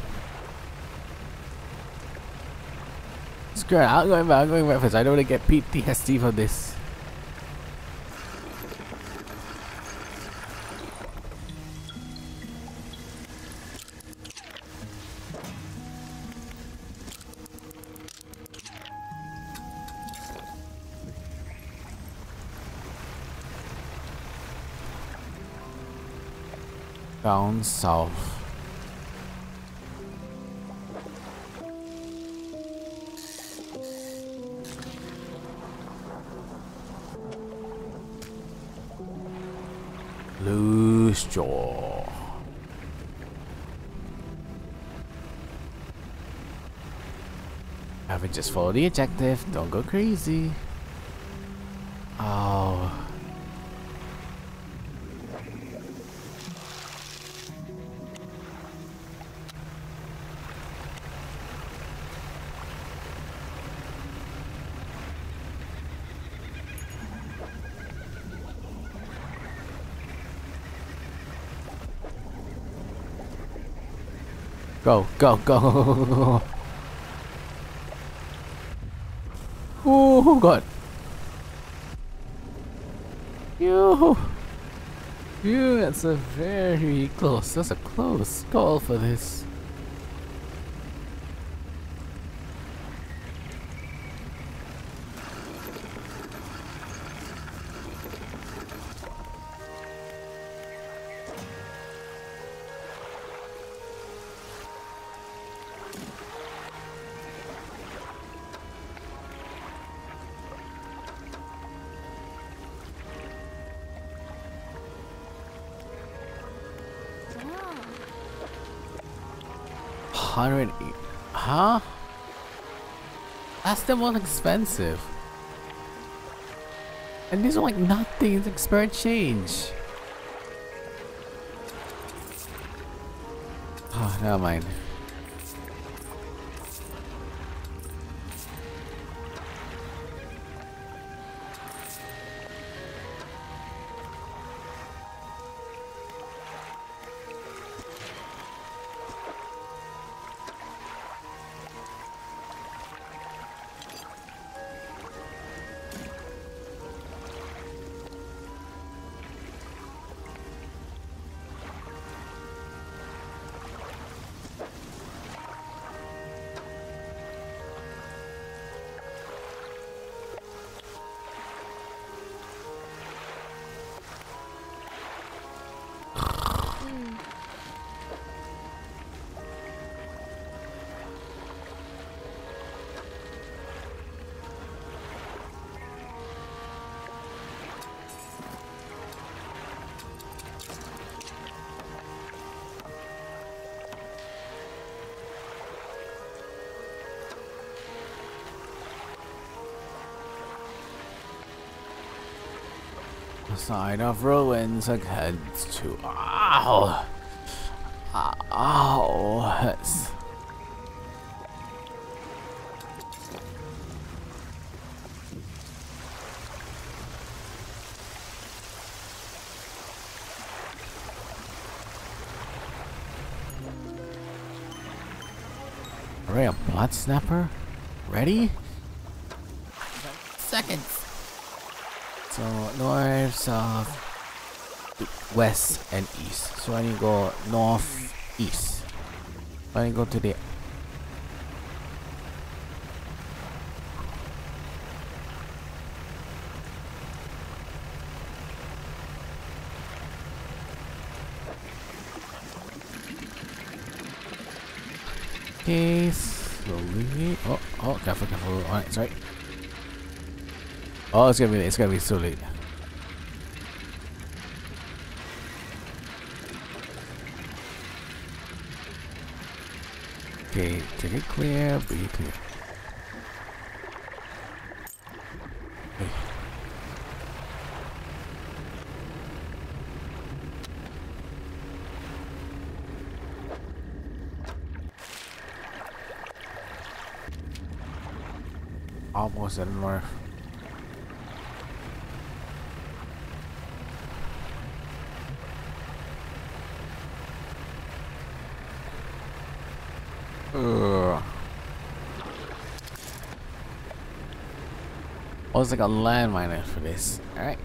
Screw it, I'm going back, I'm going back first. I don't want to get PTSD for this. Down south. Loosejaw. Have it just follow the objective, don't go crazy. Go, go, go. Oh, God. You. You, that's a very close. That's a close call for this. Hundred, huh? That's the most expensive. And these are like nothing, it's expired change. Oh, never mind. Side of ruins ahead to ow ow. Alright, a blood snapper. Ready? West, and east. So I need to go north, east. I need to go to the Okay, slowly. Oh, oh, careful, careful. Alright, sorry. Oh, it's gonna be, it's gonna be so late. Okay, take it clear, breathe clear. Almost at north. Ugh. It's like a landmine for this. Alright.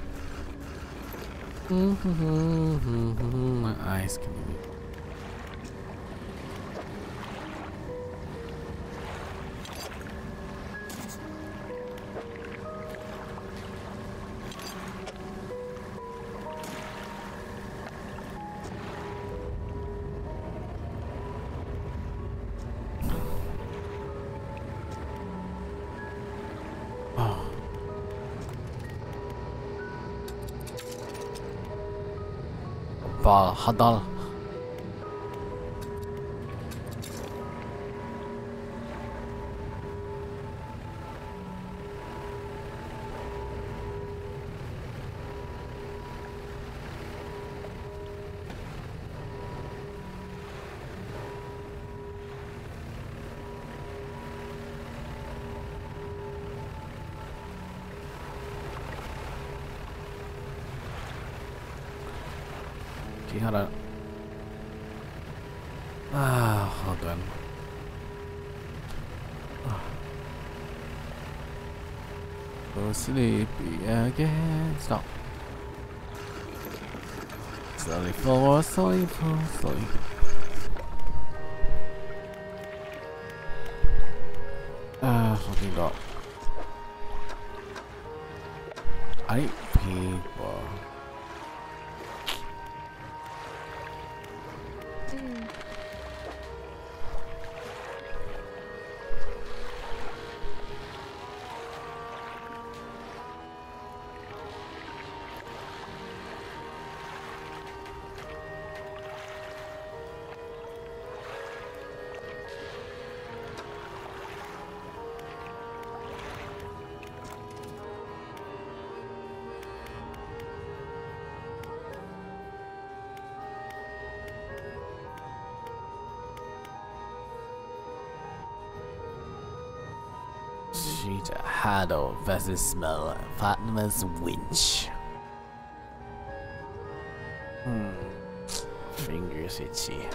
Mm-hmm, mm-hmm, mm-hmm, my eyes can be. Ball, Hadal. Okay, versus Smell Fatma's winch. Hmm. Fingers itchy.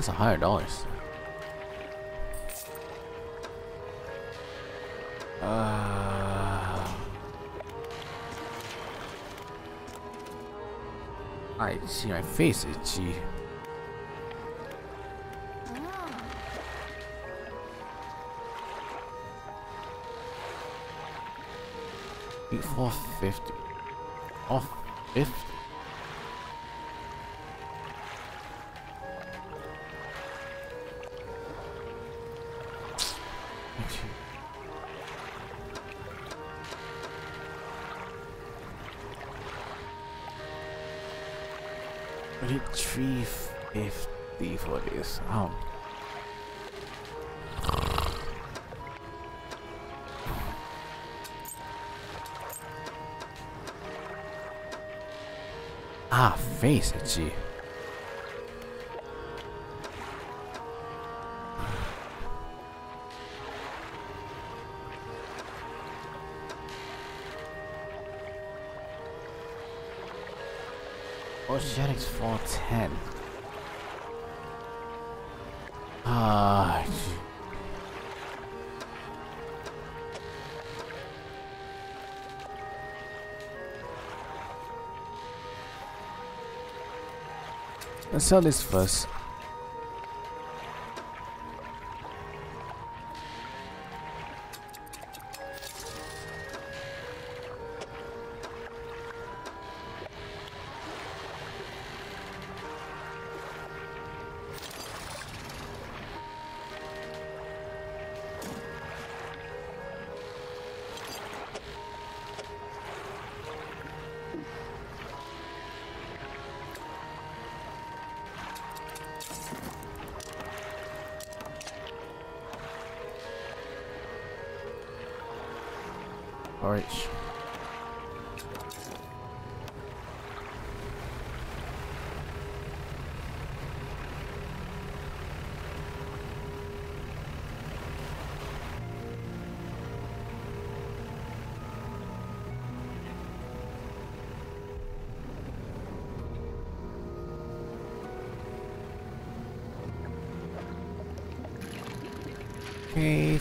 Months a hundred dollars. Uh, I see my face itchy. Four fifty. Off fifty. Face itchy. Oceanics 410. Ah, Let's sell this first.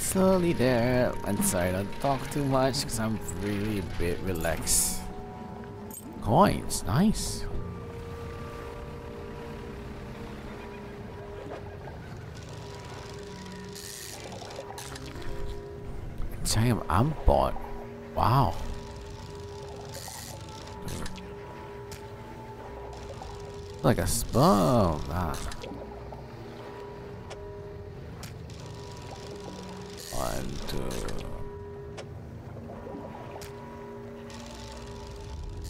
Slowly there. I'm sorry, don't talk too much because I'm really a bit relaxed. coins. Nice. Damn, I'm bought. Wow. Like a spum. Ah.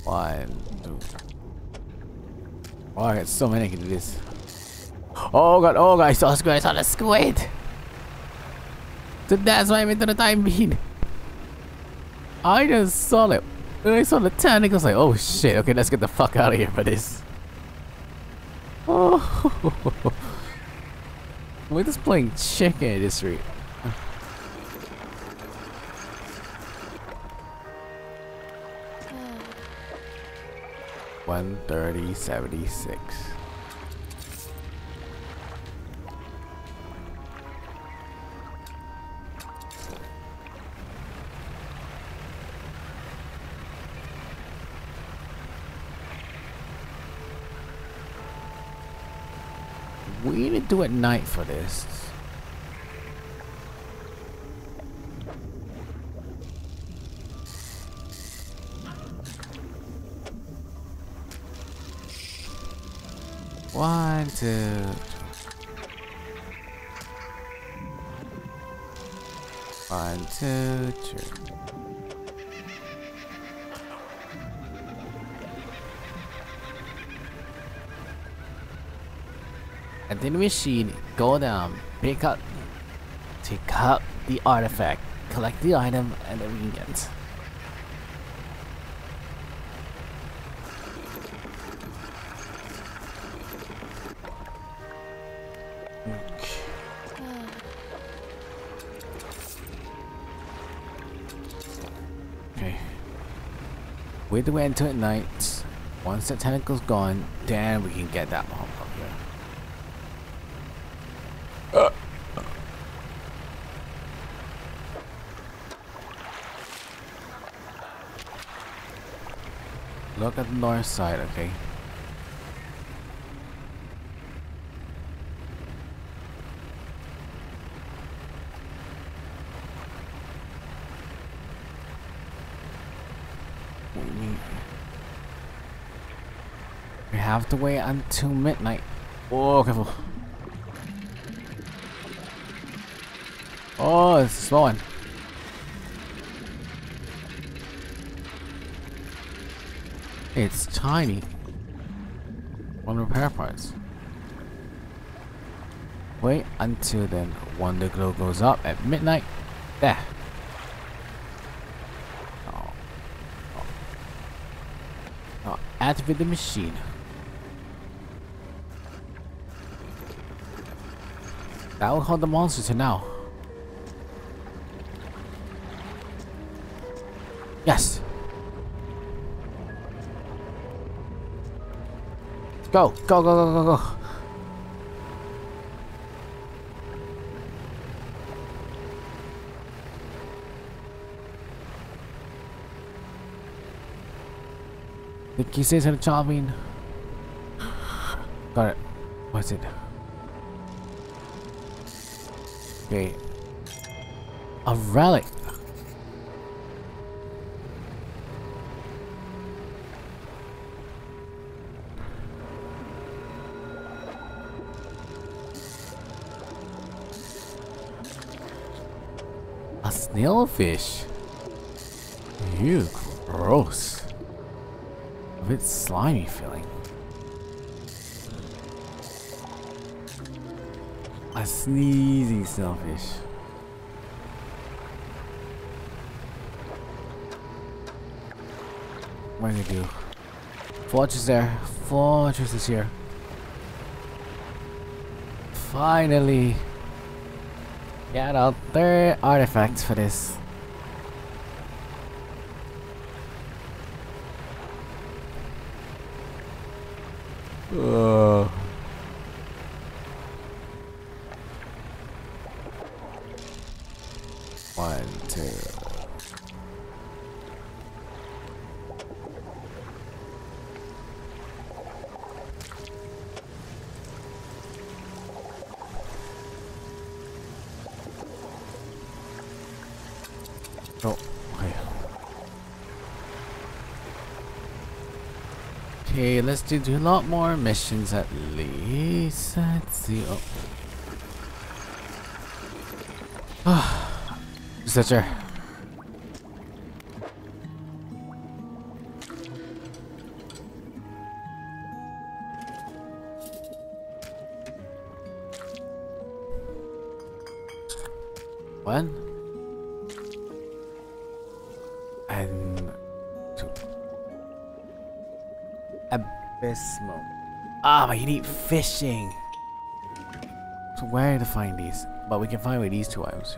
One, two. Oh, so many I can do this. Oh god, oh god, I saw a squid, I saw the squid! So that's why I'm into the time beam. I just saw it. When I saw the tentacles, like, oh shit, okay, let's get the fuck out of here for this. Oh, we're just playing chicken at this street. One thirty seventy six. We need to do at night for this. Two. One, two, three. And then machine, go down, pick up, take up the artifact, collect the item, and then we can Wait the way until at night. Once that tentacle's gone, then we can get that bomb up here. Look at the north side, okay? Have to wait until midnight. Oh, careful. Oh, it's one. It's tiny. One repair parts. Wait until then. The glow goes up at midnight. There. Oh. Oh, activate the machine. Will hold the monster to now. Yes. Go, go, go, go, go, go. The kisses are charming. Got it. What's it? A relic. A snailfish. Ew, gross. A bit slimy feeling. A sneezing snailfish. What did it do? Fortress there. Fortress is here. Finally. Got a third artifact for this. Let's do, a lot more missions at least. Let's see. Oh. Ah, Researcher. One. But you need fishing. So where to find these? But we can find with these two items.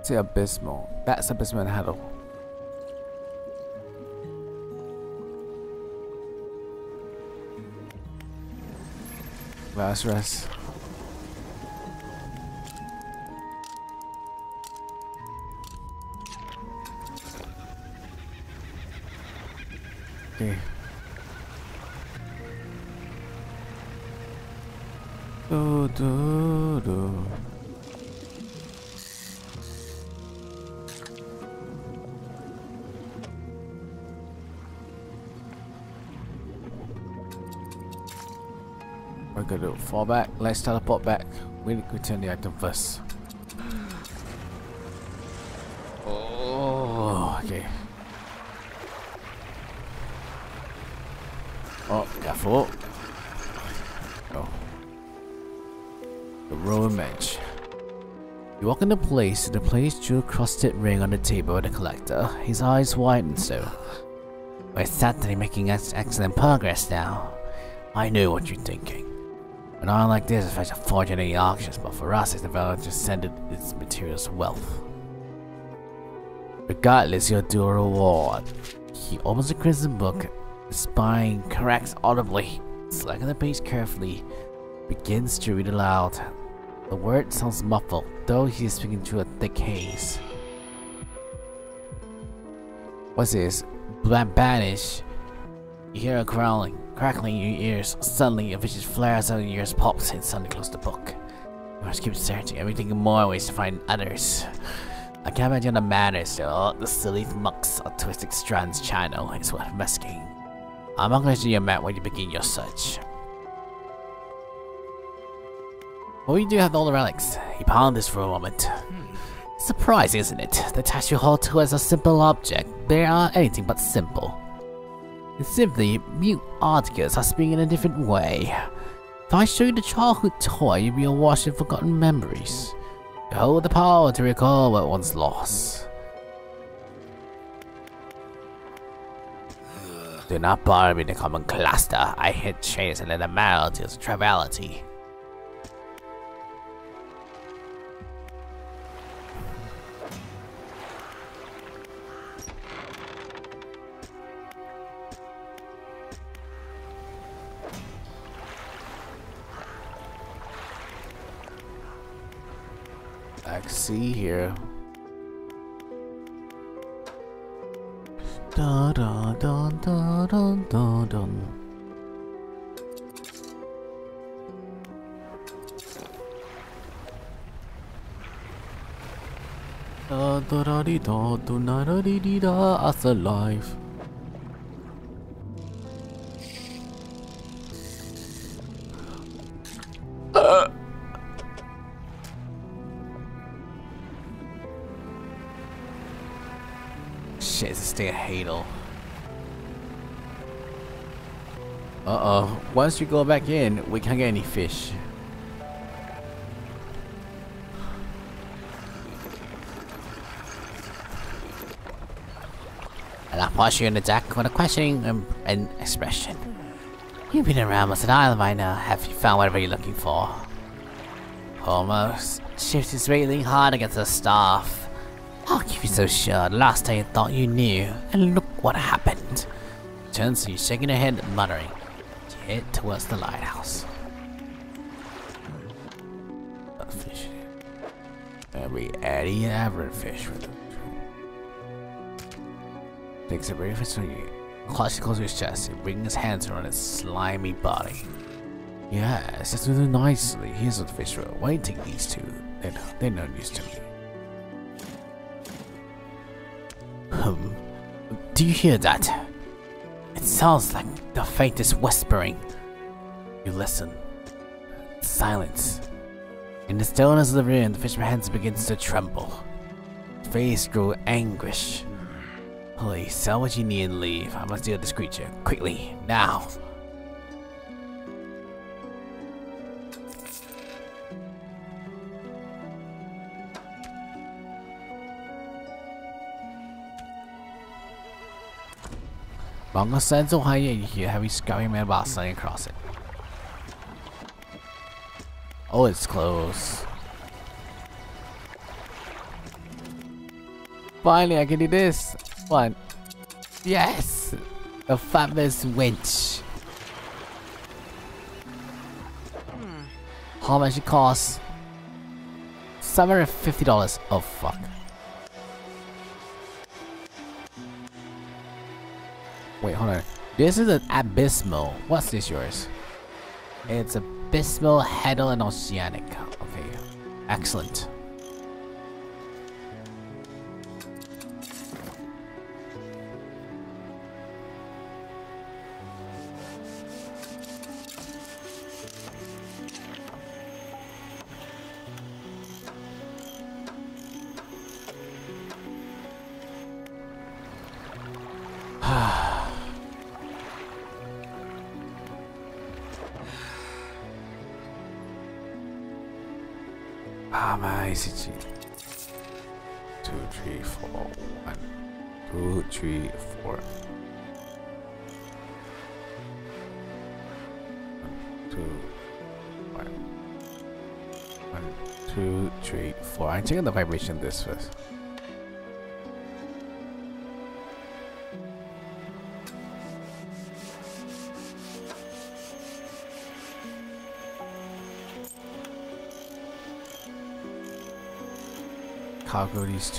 See abysmal. That's abysmal handle. Last rest. Do, do, do. We're gonna fall back. Let's teleport back. We need to return the item first. Careful. Oh. The Roman bench. You walk into place, the place jewel crusted ring on the table with the collector. His eyes widened so. We're certainly making ex excellent progress now. I know what you're thinking. An not like this affects a fortune in the auctions, but for us, it's about just send it its materials wealth. Regardless, you'll do a reward. He opens the crimson book the spine cracks audibly. Selecting the page carefully, begins to read aloud. The word sounds muffled, though he is speaking through a thick haze. What's this? Banish. You hear a growling, crackling in your ears. Suddenly, a vicious flares out of your ears, pops, and suddenly close the book. You must keep searching, everything in more ways to find others. I can't imagine the manners, though. The silly mucks of twisted strands channel is worth investigating. I'm not going to see your map when you begin your search. Well, we do have all the relics. He pondered this for a moment. Hmm. Surprising, isn't it? The you hold to as a simple object. They are anything but simple. Simply, mute articles are speaking in a different way. If I show you the childhood toy, you'll be awash in forgotten memories. You hold the power to recall what once lost. Do not bother me in the common cluster. I hit chase and the marrow deals triviality. I see here. Da da da da da da da. Da da da dee da do na da dee dee da us alive. Shit, it's a stay a Hadal. Uh-oh. Once we go back in, we can't get any fish. And I'll pause you in the deck with a questioning um, an expression. You've been around an island by now. Have you found whatever you're looking for? Almost. Shift is railing hard against the staff. How can you so sure? Uh, last time you thought you knew, and look what happened. Turns to you, shaking her head, muttering. You head towards the lighthouse. Fish. Every Eddie average fish with them. Takes a brief swing. Clutches close to his chest. He brings his hands around his slimy body. Yes, that's doing nicely. Here's what the fish were. Do these two? They know, they're no use to me. Hmm. Do you hear that? It sounds like the faintest whispering. You listen. Silence. In the stillness of the room, the fisherman's hands begins to tremble. His face grew anguish. Please, sell what you need and leave. I must deal with this creature. Quickly, now. Heavy scouting man about sliding across it. Oh, it's close. Finally, I can do this. One. Yes! The fabulous winch. How much it costs? $750. Oh, fuck. Wait, hold on. This is an Abysmal. What's this yours? It's Abysmal Hadal and Oceanic. Okay. Excellent. Checking the vibration this first. these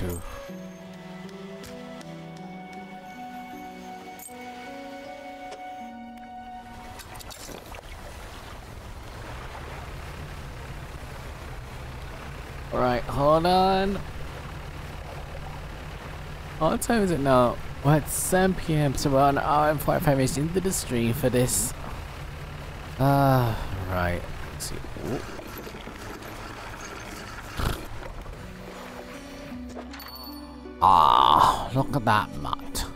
two. Alright, hold on. What time is it now? What, 7 p.m. So we're an hour and 45 minutes into the stream for this. Ah, uh, right. Let's see. Ooh. Ah, look at that mutt.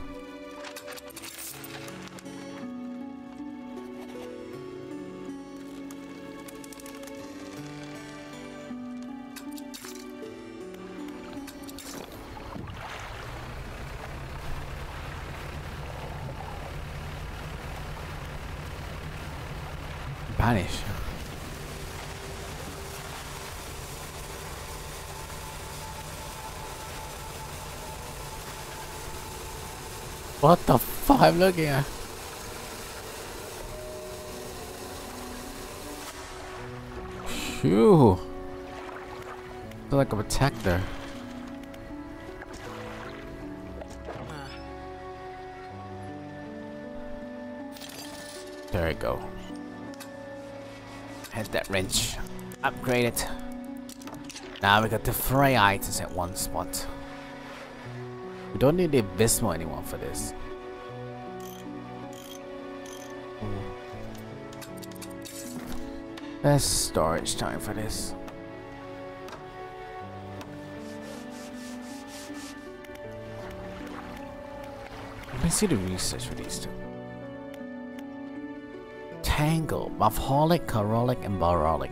What the fuck I'm looking at? Phew. Feel like I'm there. There we go. That wrench. Upgrade it. Now we got the three items at one spot. We don't need the Abysmal anymore for this. There's storage time for this. Let me see the research for these two. Tangle, Buffholic, Corolic, and Barolic.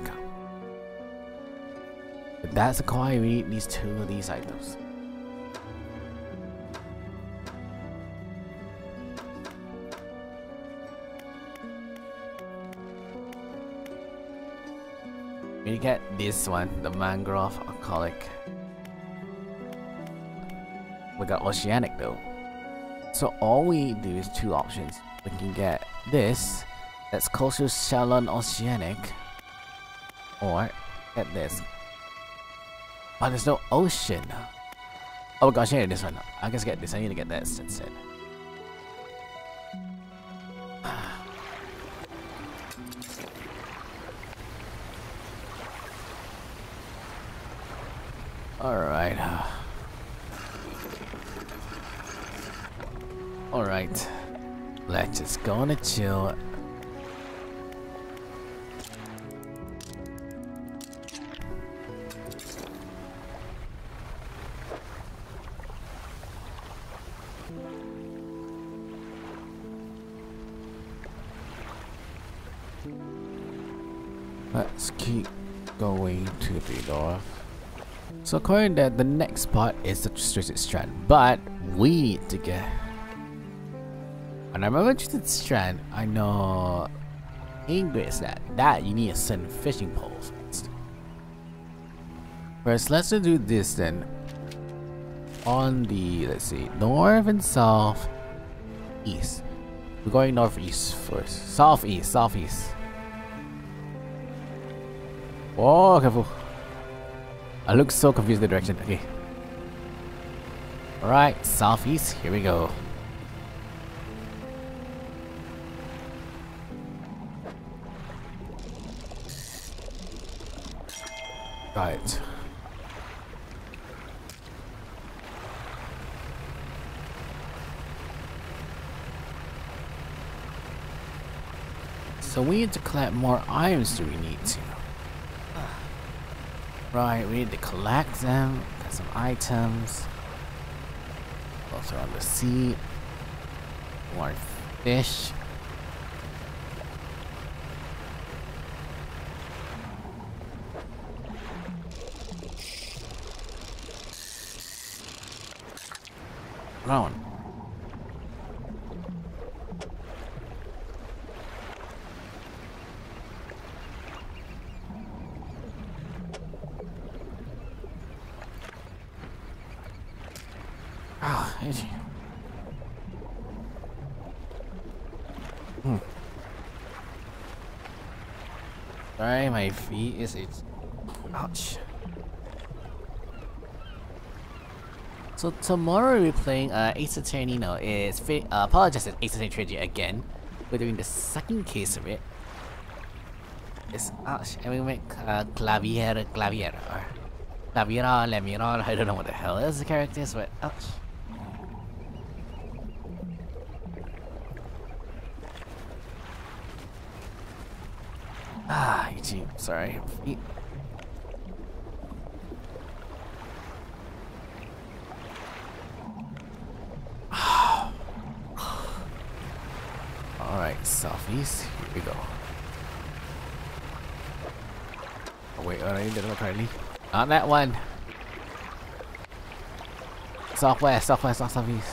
That's the car, we need these two of these items. We get this one, the mangrove alcoholic. We got oceanic though. So all we do is two options. We can get this, that's Coastal Shalon Oceanic, or get this. But there's no ocean. Oh gosh, I need this one. I guess get this. I need to get this instead. Alright. Alright. Let's just go on a chill. So according that the next part is the Twisted Strand, but we need to get. And I remember Twisted Strand, I know English that that you need a certain fishing poles first. First, let's do this then. On the let's see, north and south, east. We're going northeast first. Southeast, southeast. Oh, careful. I look so confused the direction. Okay. Alright, southeast, here we go. Right. So we need to collect more items do we need to? Right, we need to collect them, get some items. Also on the sea. More fish. Round. Ah, itchy. Hmm. Is it's ouch. So tomorrow we're playing uh, Ace Attorney. No, it's uh, apologize, it's Ace Attorney Trilogy again. We're doing the second case of it. It's ouch, and we make uh, Klavier, Klavier, or Clavira, Lemira. I don't know what the hell is the characters, but ouch. Ah, itchy. Sorry. Feet. Alright, southeast. Here we go. Oh, wait, I did it correctly. Not that one. Southwest, southwest, not southeast.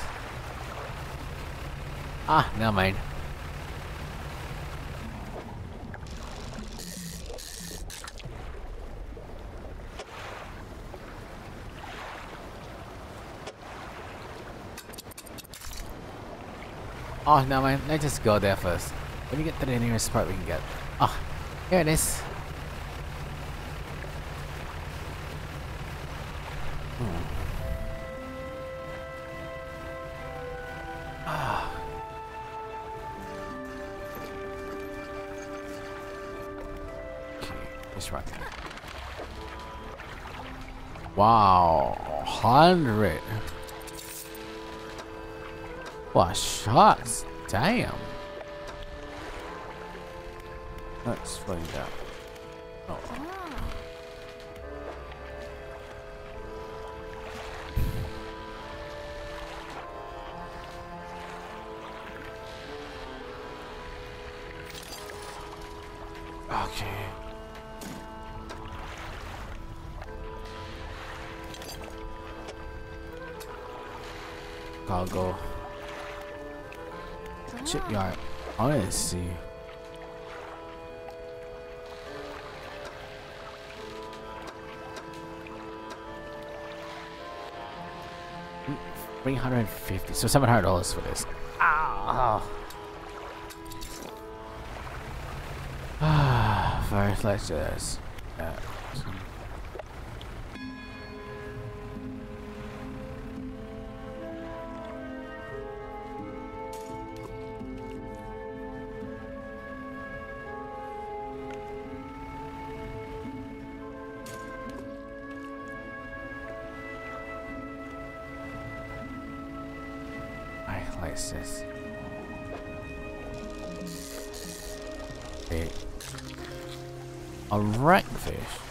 Ah, never mind. Oh, no man. Let's just go there first. Let me get to the nearest part we can get. Oh, here it is. Hmm. Wow, hundred. Wow, shots. Damn. Let's find out. So seven hundred dollars for this. Ah. Ah, first let's do this. Crisis. Okay. A wreckfish.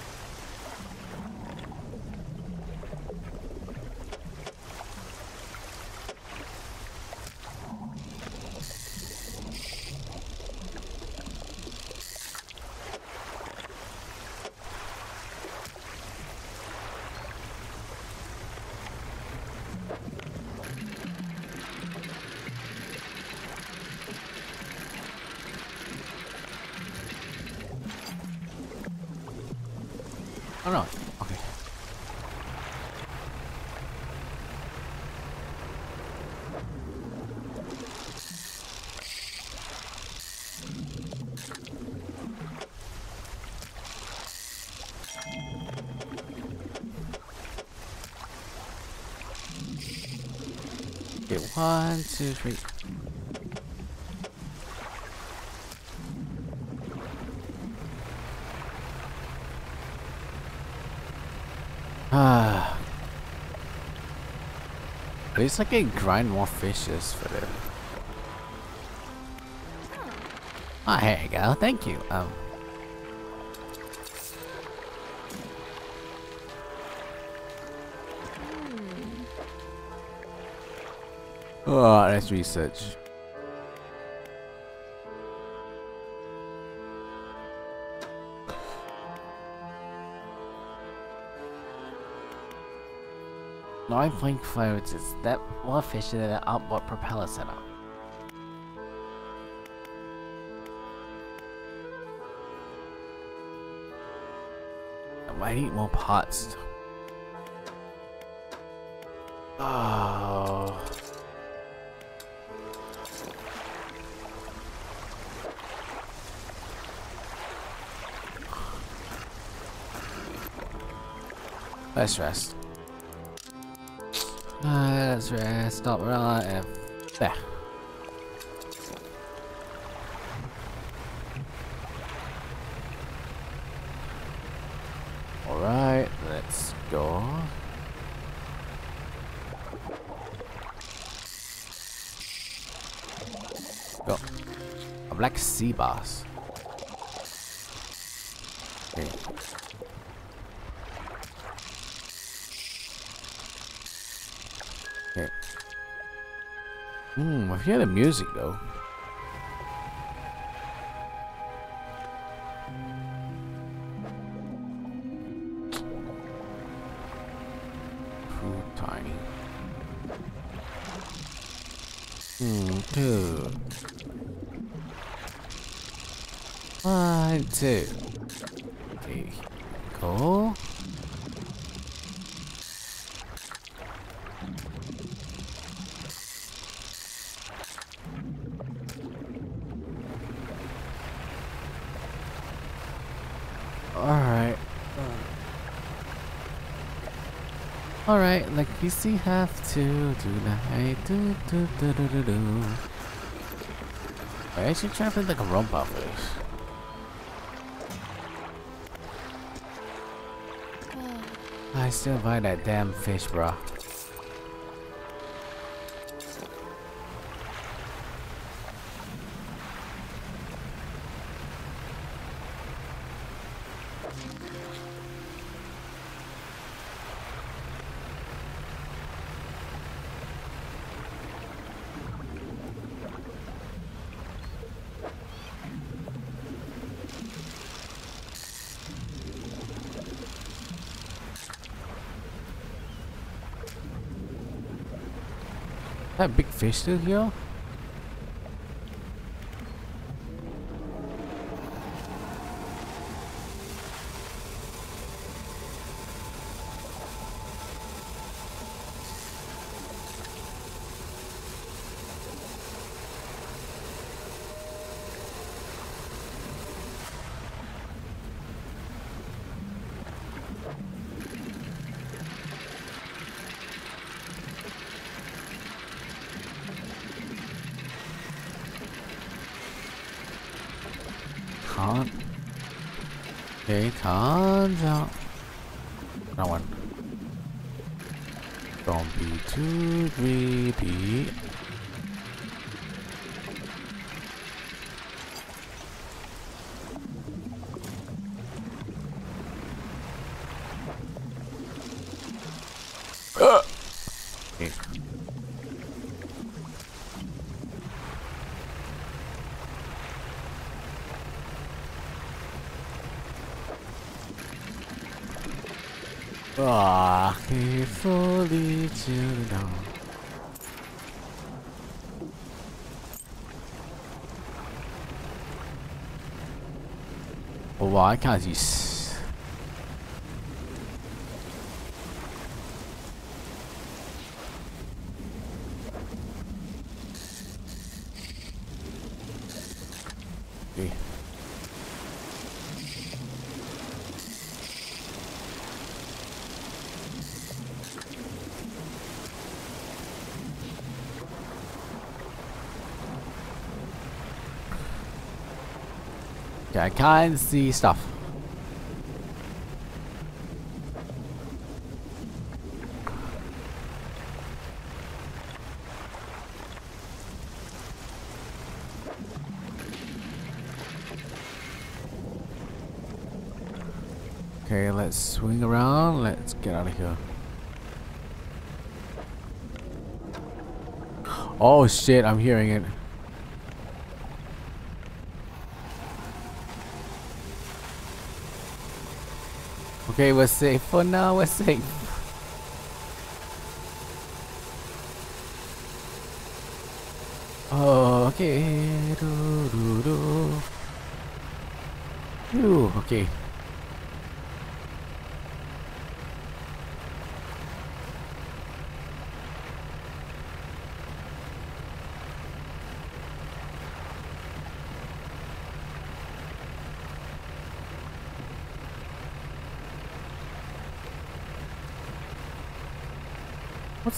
One, two, three. Ah. At least I can grind more fishes for them. Oh, here you go. Thank you. Um. Ah, oh, let's research. Nine point five is that more efficient than an outboard propeller setup. I might need more parts. Oh. Let's rest. Uh, let's rest. Stop right there. Alright, let's go. Go. A black sea bass. I hear the music though. Like you have to tonight. Do, do, do, do, do, do. I actually try to play like a robot fish. I still buy that damn fish, bro. That big fish still here? Oh, I can't see stuff. Okay, let's swing around. Let's get out of here. Oh shit, I'm hearing it. Okay, we're safe for now. We're safe. Okay. Do, do, do. Ooh, okay.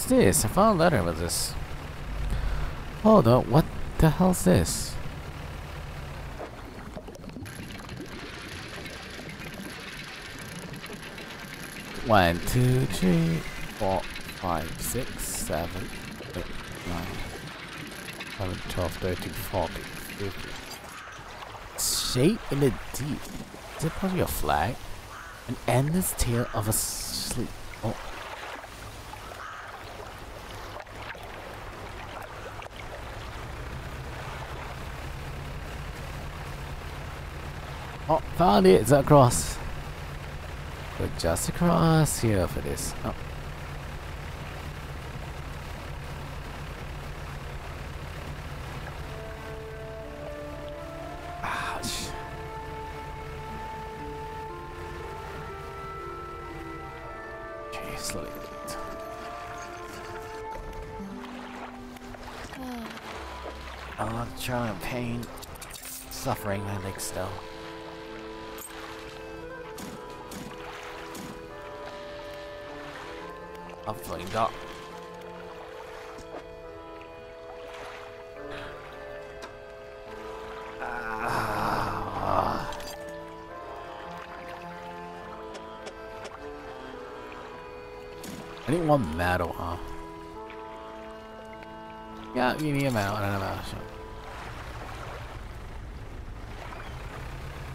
What's this? I found a letter with this. Hold on, what the hell's this? One, two, three, four, five, six, seven, eight, nine. Shape in the deep. Is it possibly a flag? An endless tale of a sleep. Oh. Oh, found it. It's across. We're just across here for this. Oh. Ouch. Okay, slowly. A lot and pain, suffering my legs still. Ah. I need one medal, huh? Yeah, you need a medal and a medal. Sure.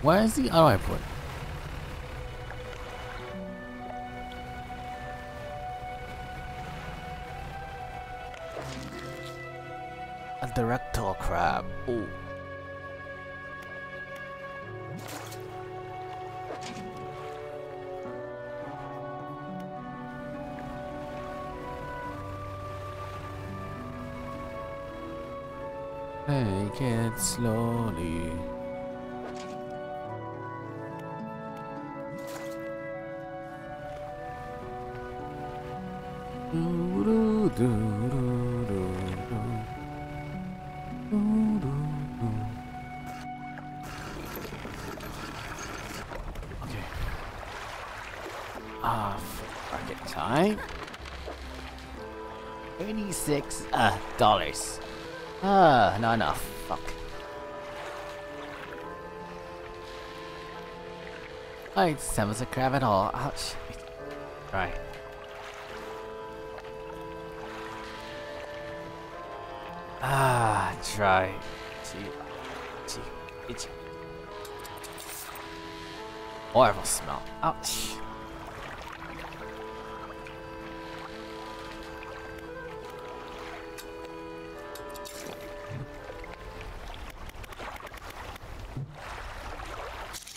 Where is the other put? Director crab. Ooh. Take it slowly. Do, do, do, do, 96 uh, dollars. Ah, uh, not enough. Fuck. Alright, Sam was a crab at all. Ouch. Right. Ah, try. Gee, gee, itchy. Horrible smell. Ouch.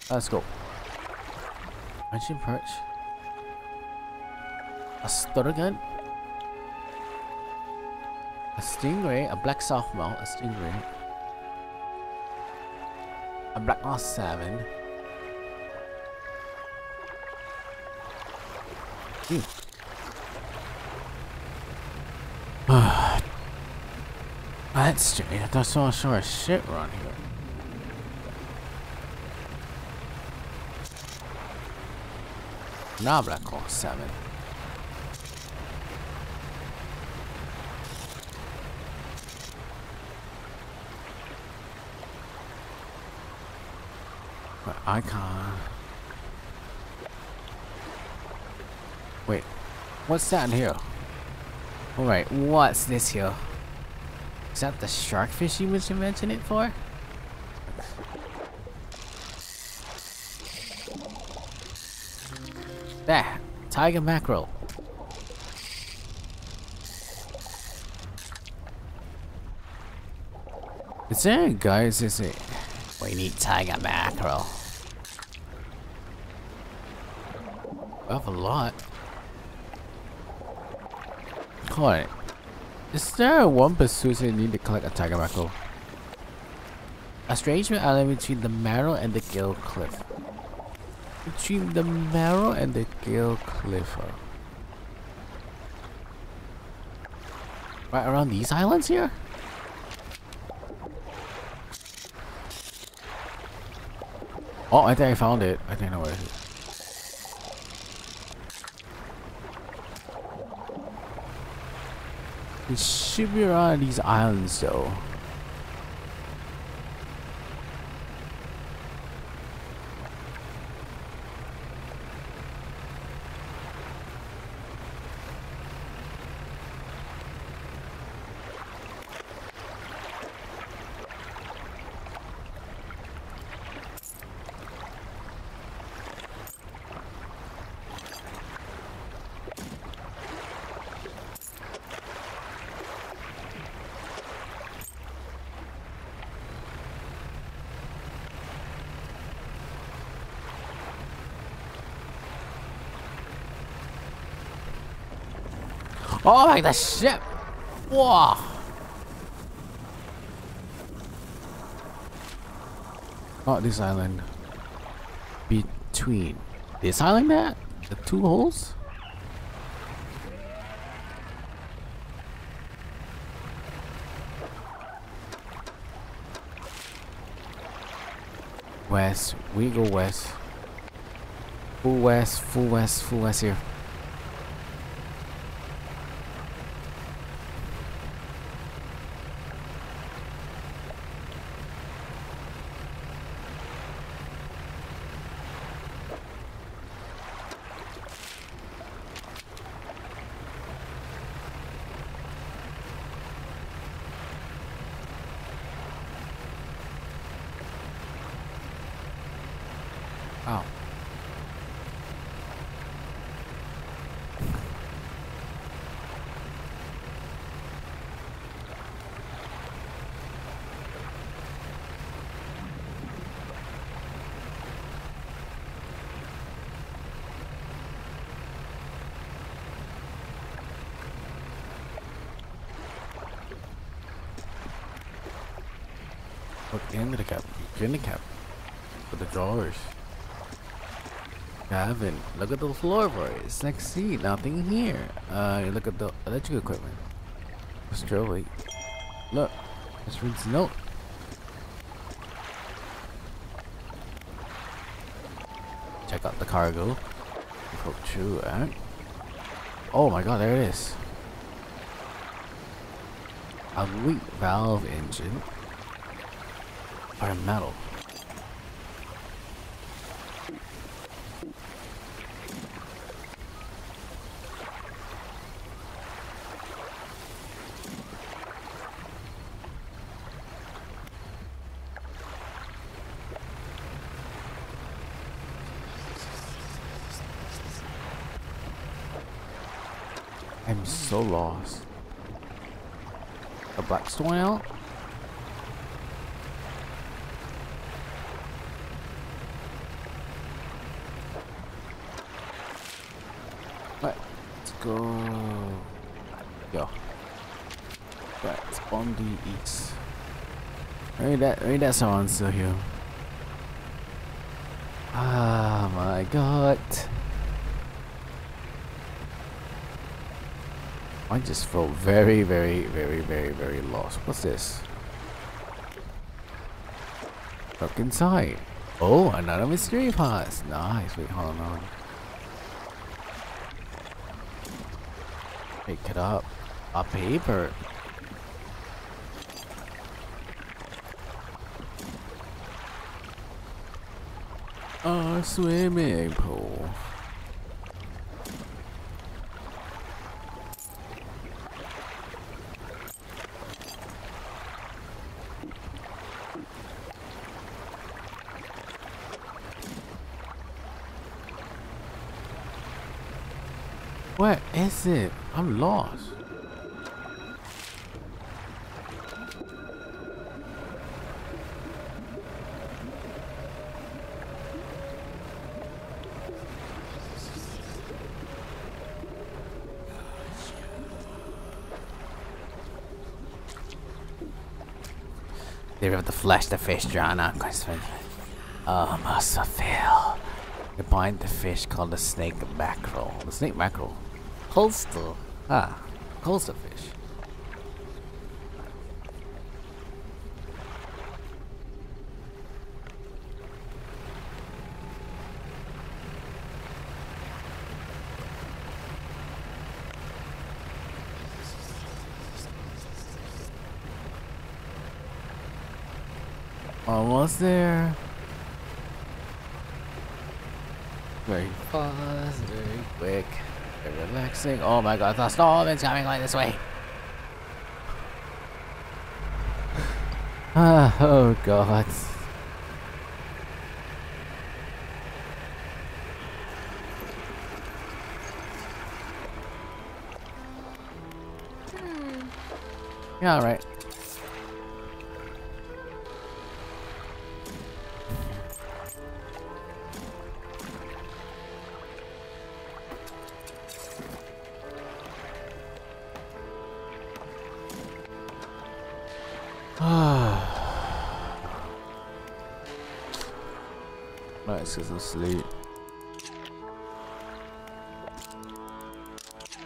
Let's go. Ancient perch. A stutter gun. A stingray, a black softmouth, a stingray. A black R seven. Hmm. That's strange. I thought I saw a shit around here. Hole 7. But icon. Wait, what's that in here? Alright, what's this here? Is that the sharkfish you was mentioning it for? Tiger mackerel. Is there guys? Is it? We need tiger mackerel. We have a lot. Hold Is there one pursuit you need to collect a tiger mackerel? A strange island between the Marrow and the Gill Cliff. The Marrow and the Gill Cliff. Right around these islands here? Oh, I think I found it. I think I know where it is. It should be around these islands though. Oh my the ship! Whoa! Oh, this island. Between this island, that the two holes. West, we go west. Full west, full west, full west here. Oh. Look into the cap. In the cap. For the drawers. Gavin, look at the floorboards. Let's see, nothing here. Uh, look at the electrical equipment. Australia. Look, let's read the note. Check out the cargo. Hope true, right? Oh my god, there it is. A weak valve engine. Or metal. I'm so lost. A Blackstone out? Let's go. Yo. That's on the east. Maybe that maybe that someone's still here. Ah my god. I just feel very, very, very, very, very lost. What's this? Look inside. Oh, another mystery pass. Nice. Wait, hold on. Pick it up. A paper. Swimming pool. Where is it? I'm lost. They have to flash the fish because Oh, must fail. Behind the fish called the snake mackerel. The snake mackerel. Holster. Ah, Holster fish. Almost there. Very fast, very quick, very relaxing. Oh my god, the storm is coming like this way. Ah, oh god. Yeah, alright. Let's get some sleep.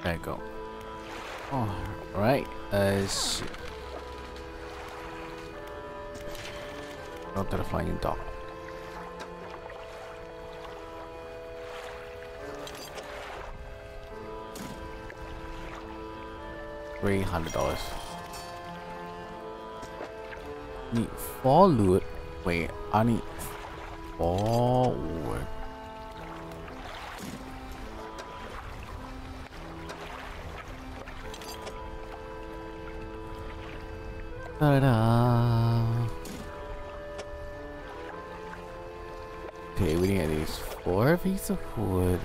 There you go. Oh, right. Shit. Go to the flying dog. Three hundred dollars. Need four loot. Wait, I need forward. Ta-da! Okay, we need at least four pieces of wood,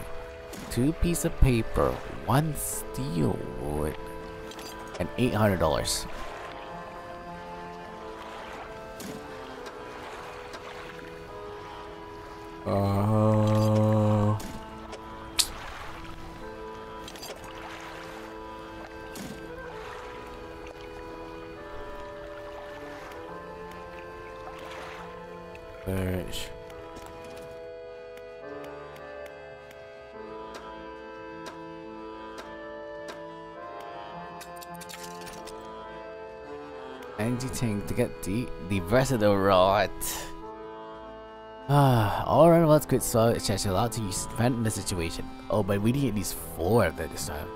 two pieces of paper, one steel wood, and eight hundred dollars. Uh... Energy tank to get the the rest of the rod. All around let's quit so it's just allowed to use defend the situation. Oh, but we need at least four of them this time.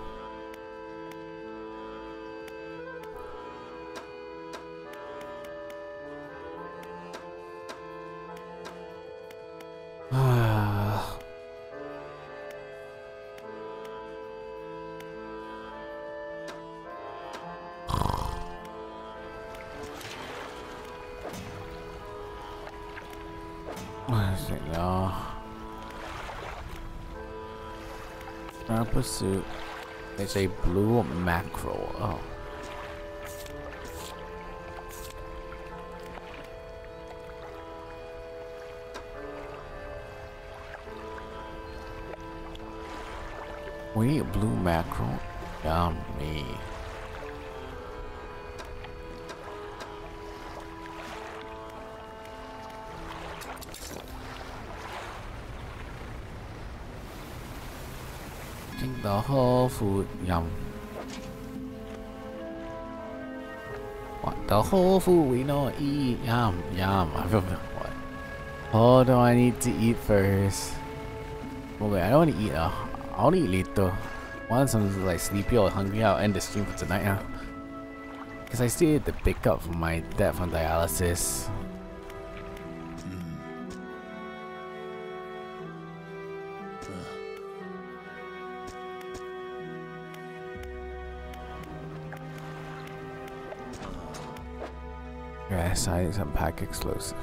Pursuit. It's a blue mackerel. Oh. Wait, blue mackerel. Yummy. The whole food. Yum. What the whole food we don't eat? Yum, yum. I what? Oh, do I need to eat first? Oh wait, I don't want to eat. Uh, I want to eat later. Once I'm like sleepy or hungry, I'll end the stream for tonight. Yeah. Cause I still need to pick up from my dad from dialysis. Need some pack explosive.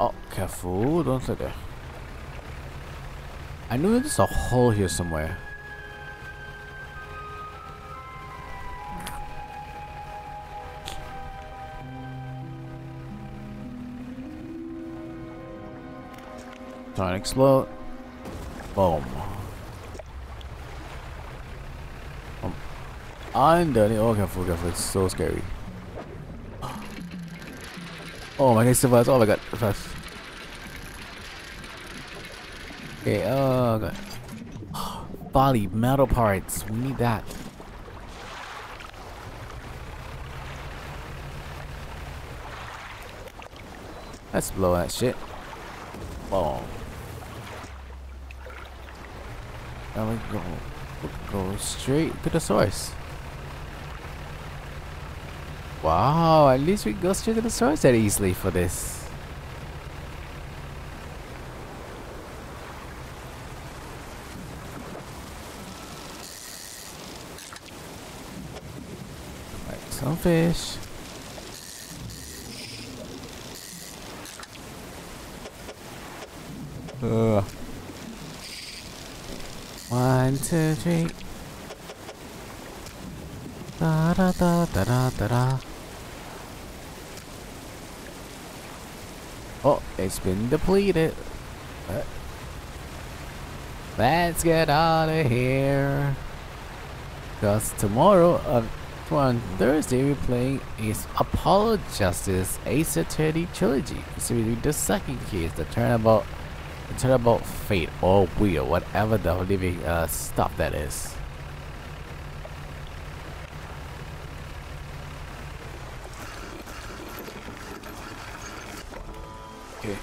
Oh, careful, don't sit there. I know there's a hole here somewhere. Trying to explode. Boom. Um, I'm done. Oh, careful, careful. It's so scary. Oh my god, survives. Oh my god, fast. Okay, oh god. Body, metal parts. We need that. Let's blow that shit. Boom. Now we go, go straight to the source. Wow, at least we go straight to the source that easily for this. Some fish. Ugh. Three. Da da da da da da da. Oh, it's been depleted. Uh, Let's get out of here. Cause tomorrow, uh, on Thursday, we're playing is Apollo Justice Ace Attorney Trilogy. So we do the second case, the turnabout terrible fate or will, whatever the living uh, stuff that is. Okay.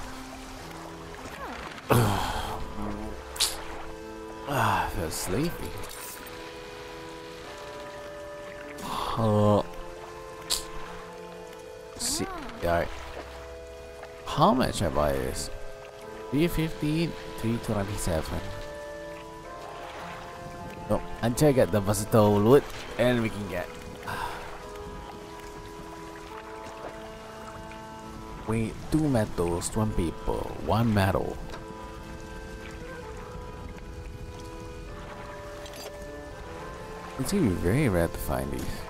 ah, I feel sleepy. Uh, see, alright. How much have I Used? 315, 327. No, until I get the versatile loot, and we can get. Wait, two metals, one paper, one metal. It's gonna be very rare to find these.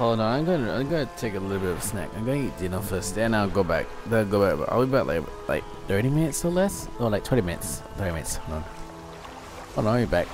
Hold on, I'm gonna I'm gonna take a little bit of a snack. I'm gonna eat dinner first, then I'll go back. Then I'll go back. I'll be back like like 30 minutes or less, or like 20 minutes. 30 minutes. Hold on. Hold on, I'll be back.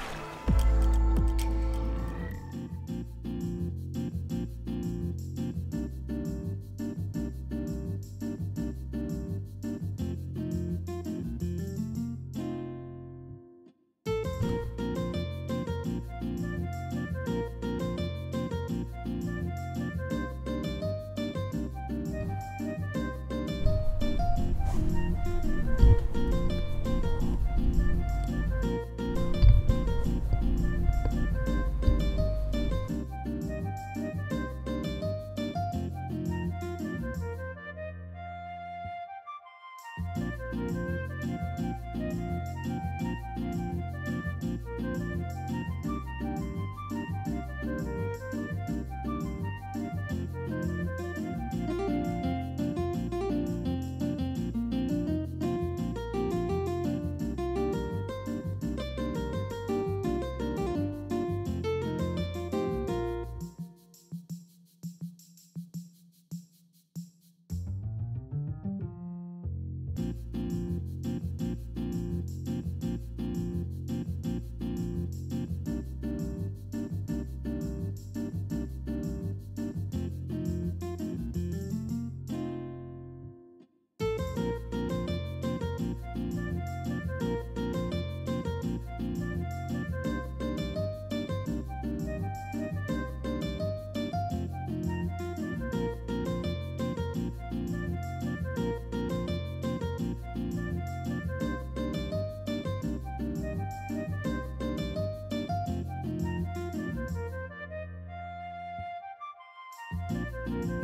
Bye.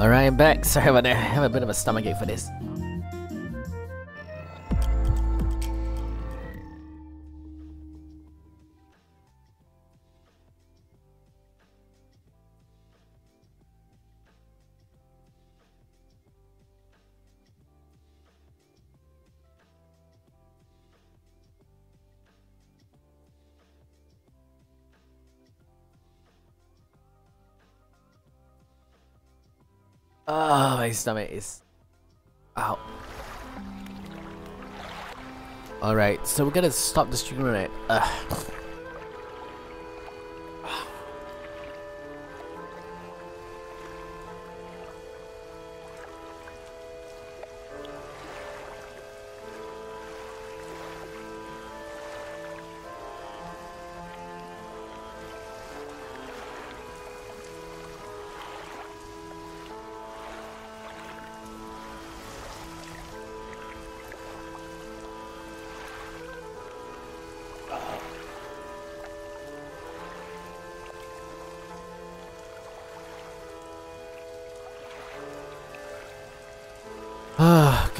Alright, I'm back. Sorry about that. I have a bit of a stomachache for this. Oh, my stomach is out. Alright, so we're gonna stop the stream right. Ugh.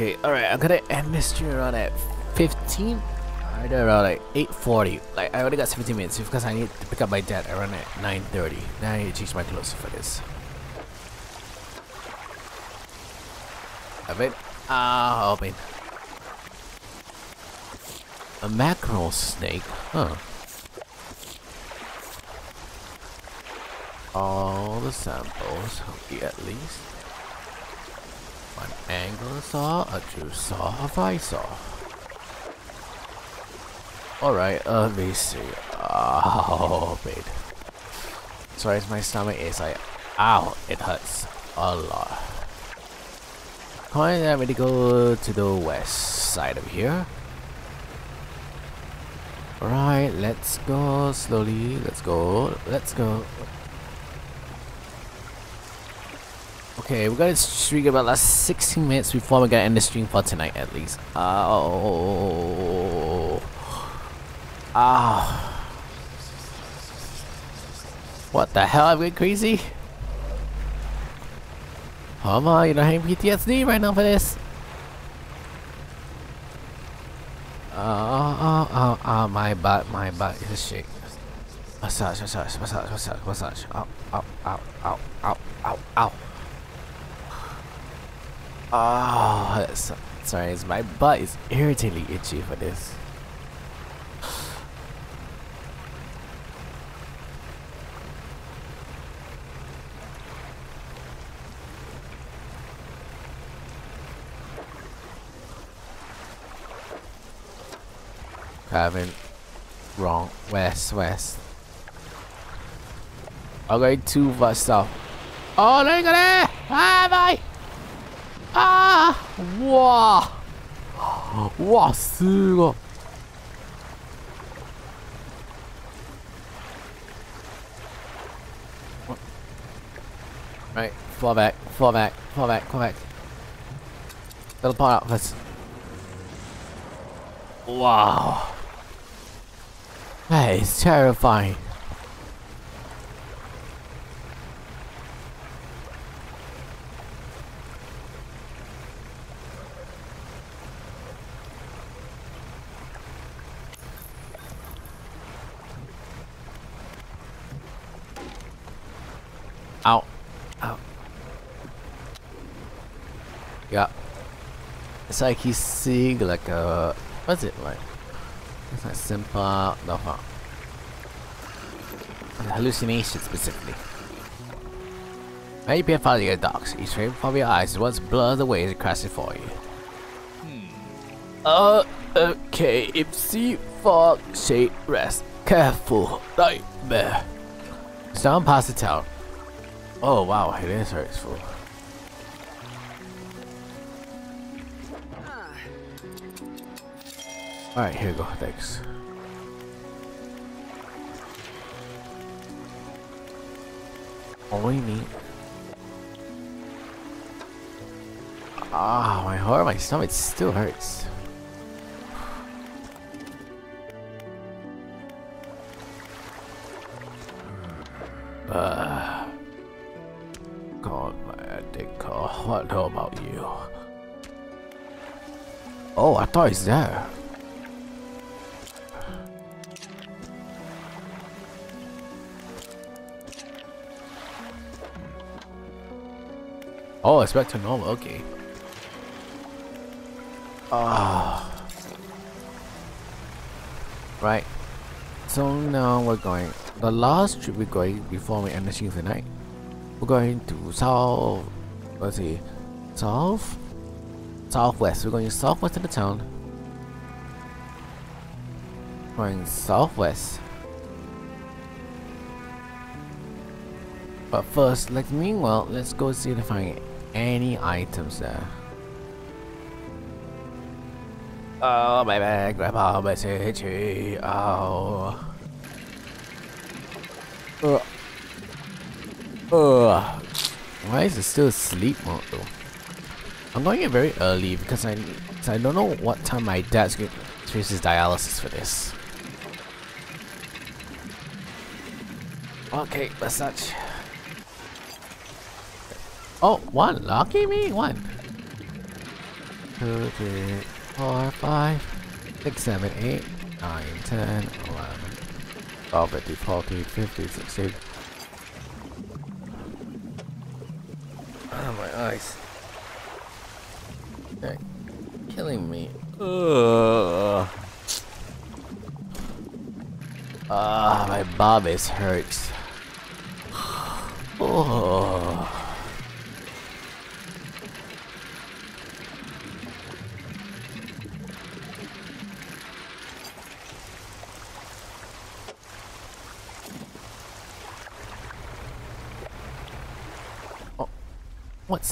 Okay, alright, I'm gonna end this stream around at 15 either around like 8.40 like I already got 17 minutes because I need to pick up my dad around at 9.30 now I need to change my clothes for this Open. Ah, open. A mackerel snake? Huh. All the samples, at least. Angle saw, a juice saw, a vice saw. Alright, uh, let me see. Oh, wait. Sorry, my stomach is like, ow, it hurts a lot. I'm ready to go to the west side of here. Alright, let's go slowly. Let's go. Let's go. Okay, we got to stream about last 16 minutes before we get end the stream for tonight at least. Uh, oh, oh, oh, oh. Ah. What the hell? I'm going crazy? Come on, you don't have PTSD right now for this. Oh, oh, oh, oh, my butt, my butt is shake. Massage, massage, massage, massage, massage. Ow, ow, ow, ow, ow, ow, ow. Oh, that's, sorry, my butt is irritatingly itchy for this. Having wrong. West, west. I'm going too far south. Oh, look at it! Ah, bye! あーうわーうわすごい Right, fall back, fall back, fall back, fall back. Little part out first. Wow. That is terrifying. It's like he's seeing like a what's it like? It's like simple no hallucination specifically. Maybe following your dogs. Each frame from your eyes once blurs away as it crashes for you. Hmm. Uh okay, if sea fog shade rest. Careful, nightmare. Sound past the town. Oh wow, it is hurtful. Alright, here you go, thanks. We need. Ah, my heart, my stomach still hurts. Uh. God, my dick car. What know about you? Oh, I thought he's there. Oh, it's back to normal. Okay. Ah. Right. So now we're going. The last trip we're going before we end the stream tonight we're going to South Let's see. South? Southwest. We're going southwest of the town. Going southwest. But first, let's meanwhile, let's go see if I any items there. Oh, my bag, grandpa, message. Oh. Uh. Uh. Why is it still asleep mode though? I'm going in very early because I I don't know what time my dad's going to finish his dialysis for this. Okay, massage. Oh, one. Lucky me. One. Two, three, four, five, six, seven, eight, nine, ten, eleven, twelve, thirteen, fourteen, fifteen, sixteen. Oh, my eyes. They're killing me. Ugh. Ah, my bobbies hurts.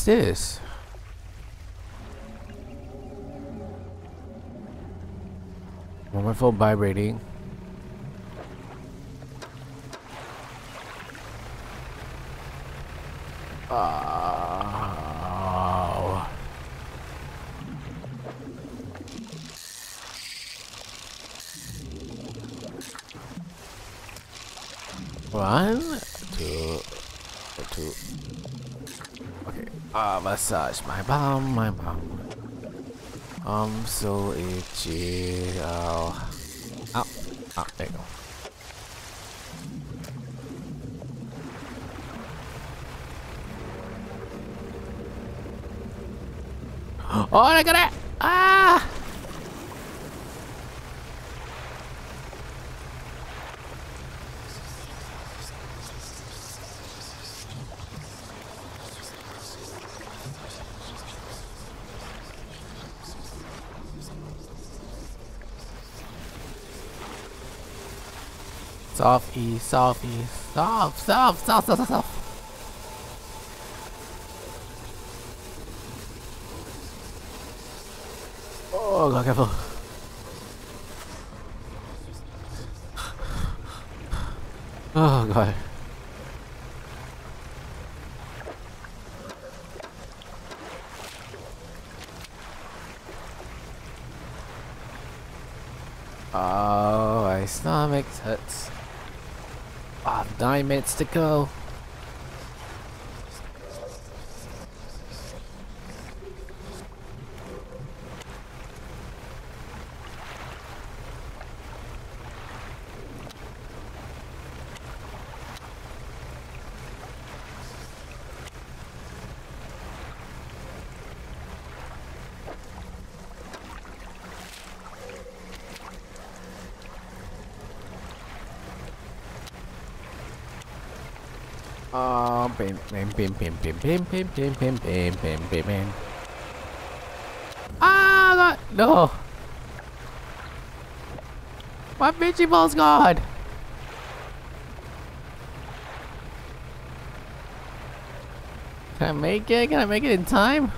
This? Oh, my phone vibrating. Oh. One, two, two. Okay. Ah, massage my bum, my bum. I'm so itchy. Oh. Ow. Ah, there you go. Oh, I got it! Ah! South east, south east, south, south, south, south, south. south. Oh, God, careful. Minutes to go. Oh, bim, bim, bim, bim, bim, bim, bim, bim, bim, bim, bim. Ah, God, no. My bitchy ball's gone. Can I make it? Can I make it in time?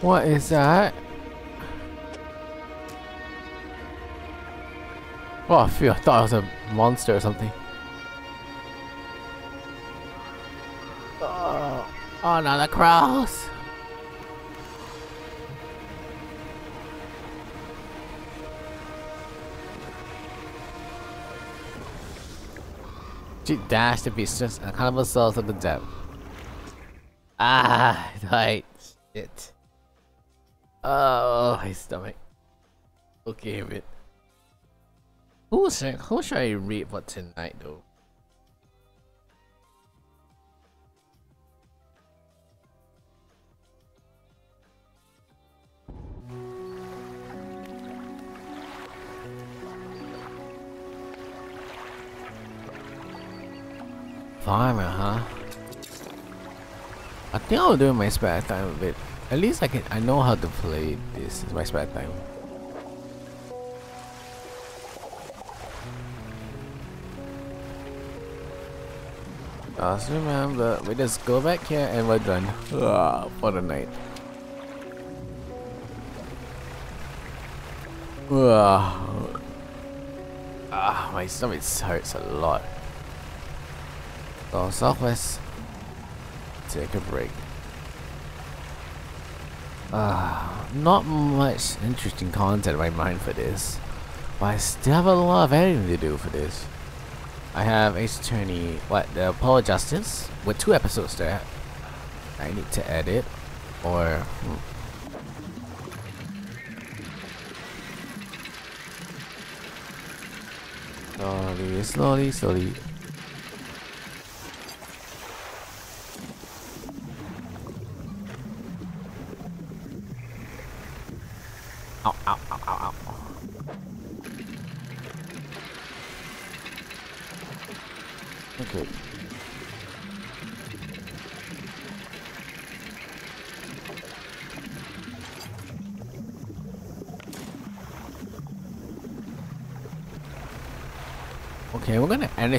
What is that? Oh, I feel I thought it was a monster or something. Oh, oh no, the cross! She dashed the a kind of a soul to the depth. Ah, right. Shit. Oh, uh, my stomach. Okay, wait. Who should, who should I read for tonight, though? Farmer, huh? I think I'll do my spare time a bit. At least I can I know how to play this in my spare time. Just remember, we just go back here and we're done Ugh, for the night. Ah. ah, my stomach hurts a lot. Go southwest. Take a break. Uh, not much interesting content in my mind for this, but I still have a lot of editing to do for this. I have Ace Attorney, what, the Apollo Justice, with two episodes there. I need to edit, or... Hmm. Slowly, slowly, slowly.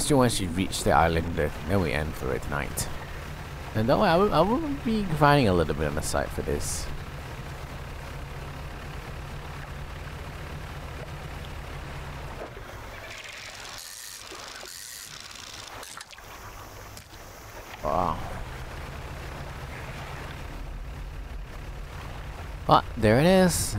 once you reach the island, then we end for tonight. And that way, I will, be grinding a little bit on the side for this. Wow. Ah, there it is.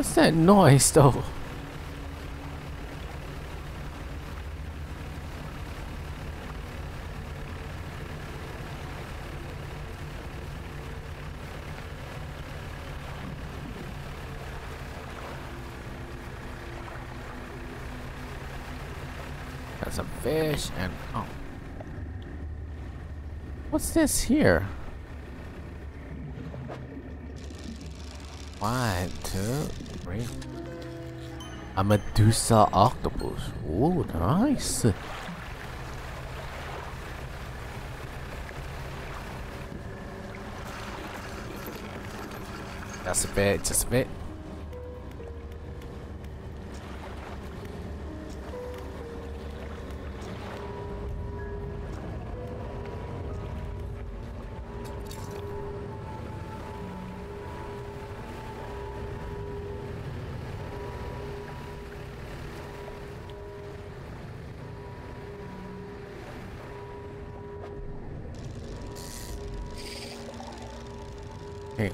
What's that noise though? That's a fish and oh. What's this here? One, two, right? A Medusa octopus. Oh, nice. That's a bit, just a bit.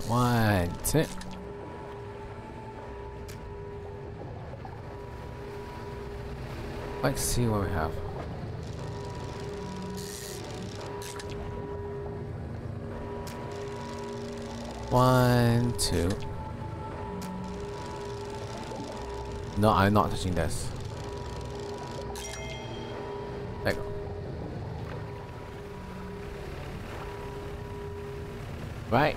One, two. Let's see what we have. One, two. No, I'm not touching this. There you go. Right.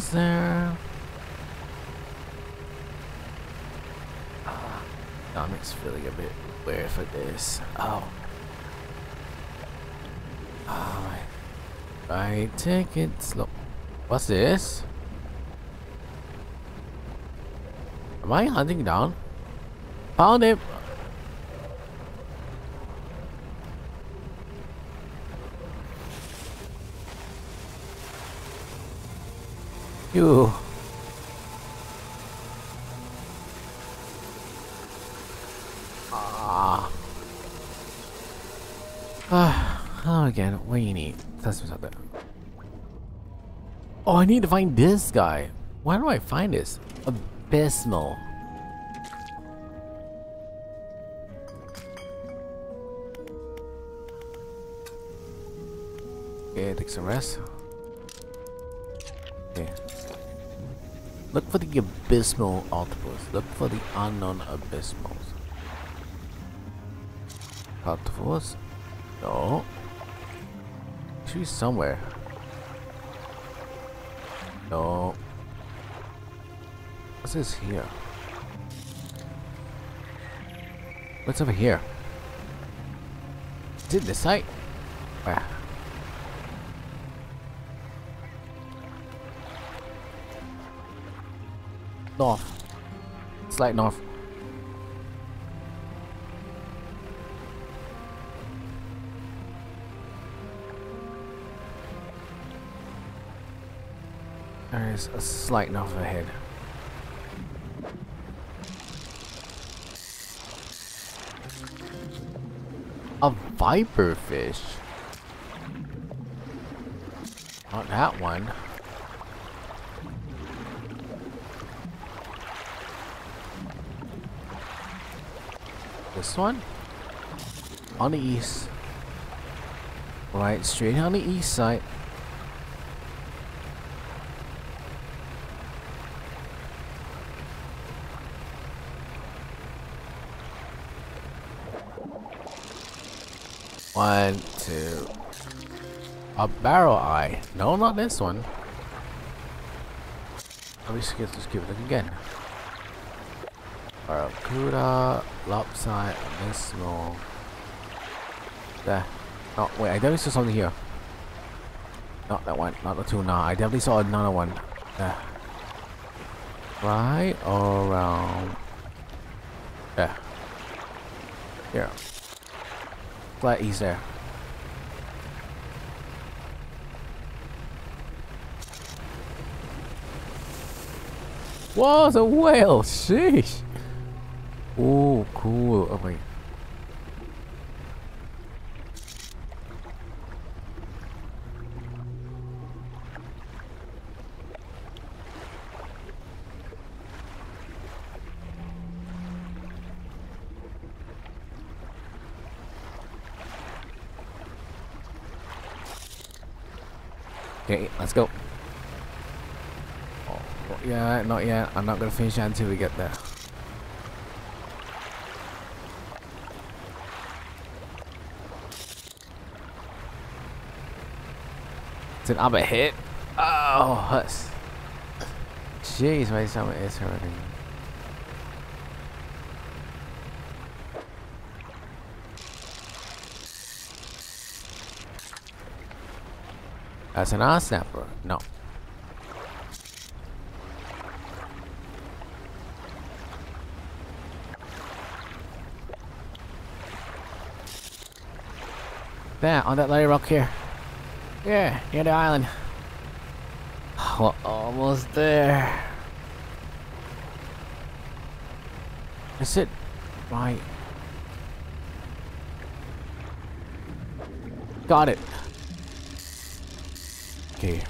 almost there. Ah, stomach's feeling a bit weird for this. Oh. I take it slow. What's this? Am I hunting down? Found it! What do you need? That's what's up there. Oh, I need to find this guy. Where do I find this? Abysmal. Okay, take some rest. Okay. Look for the abysmal octopus. Look for the unknown abysmals. Octopus? No. She's somewhere. No. What's this here? What's over here? It this side? Ah. North. Slight north. There is a slight north ahead. A viper fish? Not that one. This one? On the east. Right, straight on the east side. One, two. A barrel eye. No, not this one. Let me just, just give it again. Barracuda, lopside, abysmal. There. Oh, wait, I definitely saw something here. Not that one, not the tuna. I definitely saw another one. There. Right around. There. Here. Glad he's there. Whoa, it's a whale! Sheesh! Oh, cool. Oh my. Okay, let's go. Yeah, not yet. I'm not gonna finish until we get there. It's an up a hit. Oh, that's... Jeez, my stomach is hurting. That's an ass snapper. No. There, on that little rock here. Yeah, near the island. We're almost there. Is it right? Got it. Okay.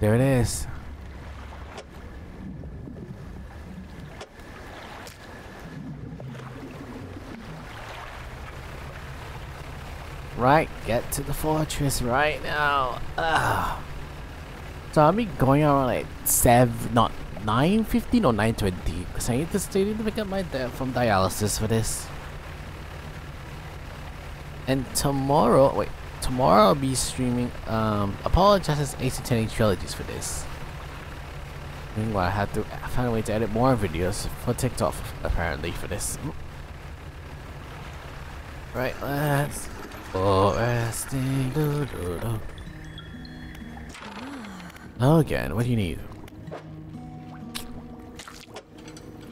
There it is. Right, get to the fortress right now. Ugh. So I'll be going around like 7, not 9.15 or 9.20 because I need to stay to pick up my dad from dialysis for this. And tomorrow, wait, tomorrow I'll be streaming um, Apollo Justice AC Trilogies for this. Meanwhile, I had to find a way to edit more videos for TikTok, apparently, for this. Right, let's do, do. Again, what do you need?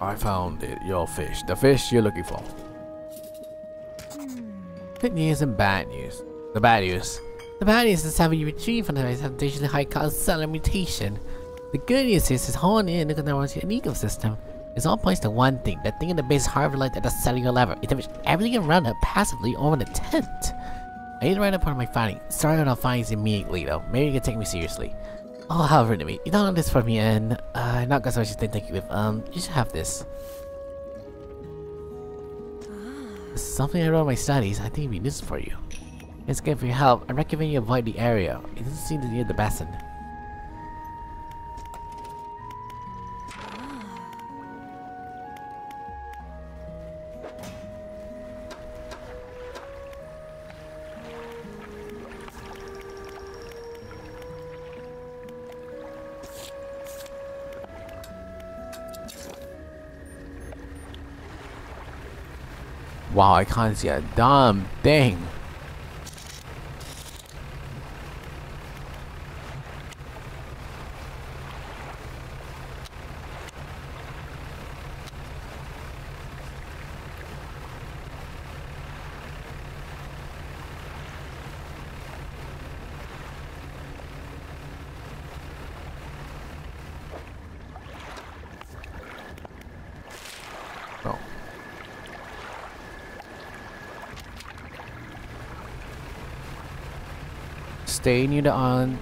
I found it, your fish. The fish you're looking for. Good news and bad news. The bad news. The bad news is having you retrieved from the advantageously high cost cell mutation. The good news is it's honed in the and ecosystem. It's all points to one thing, that thing in the base harbor light at the cellular level. It damaged everything around it passively over the tent. I need to write up part of my finding. Sorry on our findings immediately though. Maybe you can take me seriously. Oh, how rude me. You don't know this for me and uh not because I should thank you with um you should have this. This something I wrote in my studies. I think it'd be useful for you. It's good for your help. I recommend you avoid the area. It doesn't seem to be near the basin. Wow, I can't see a damn thing. Stay near the on.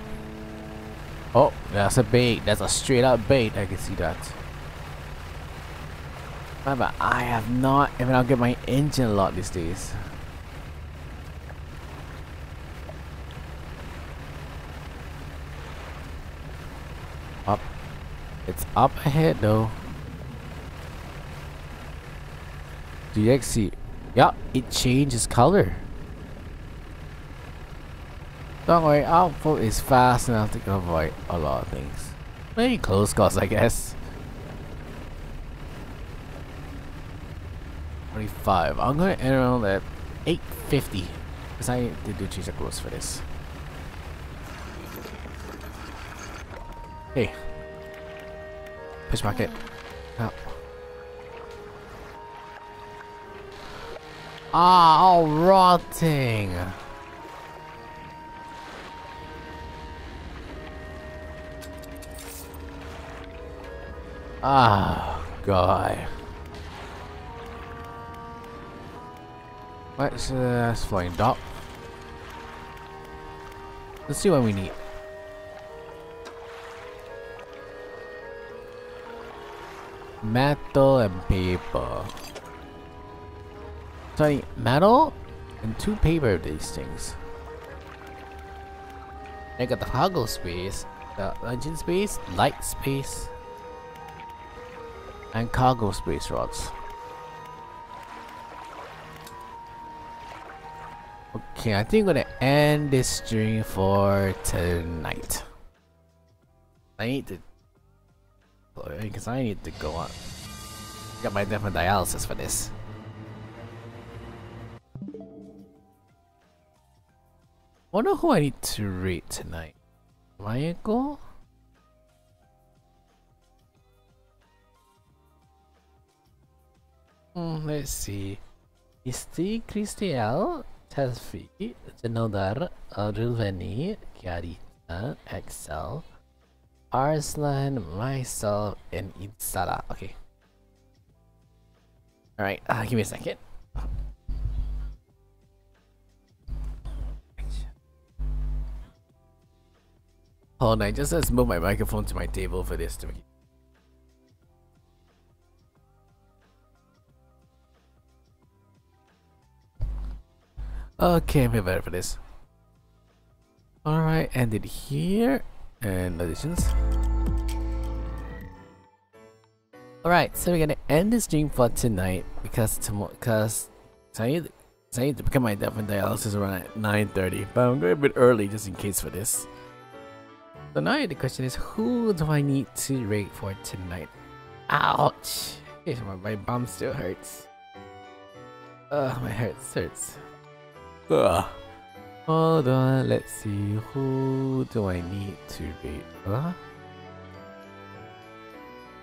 Oh, that's a bait. That's a straight up bait. I can see that. But I have not even I'll get my engine a lot these days. Up. It's up ahead though. Do you DXC. Yeah, it changes color. Don't worry, output is fast enough to avoid a lot of things. Maybe close calls, I guess. 25. I'm gonna enter on at 850. Because I did do change the close for this. Hey. Push market. Out. Ah, all rotting. Ah, God. Let's, uh, that's flying dot. Let's see what we need. Metal and paper. Sorry, metal and two paper of these things. I got the cargo space, the engine space, light space, and cargo space rods. Okay, I think I'm gonna end this stream for tonight. I need to, because I need to go on. Got my different dialysis for this. Wonder who I need to read tonight. Michael? Hmm, let's see. Isti Cristiel, Tasfi, Zenodar, Rulveni, Kiarita, Excel, Arslan, myself, and Insala. Okay. Alright, uh, give me a second. Hold on, I just let's move my microphone to my table for this to make Okay, I'm better for this. Alright, ended here. And additions. Alright, so we're gonna end the stream for tonight because tomorrow because I need, I need to become my death and dialysis around at 9.30. But I'm going a bit early just in case for this. So now the question is, who do I need to rate for tonight? Ouch! My, my bum still hurts. Ugh, my heart hurts. Ugh. Hold on, let's see, who do I need to rate? Huh?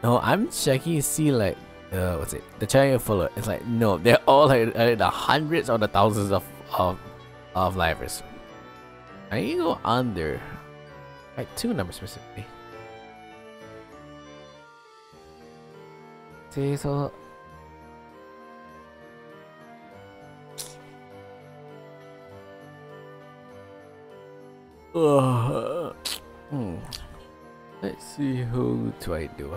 No, I'm checking to see like, uh, what's it? The channel follower. It's like, no, they're all like, like the hundreds or the thousands of, of, of livers. I need to go under. Like two numbers specifically. See, so Uh, hmm. Let's see who do I do.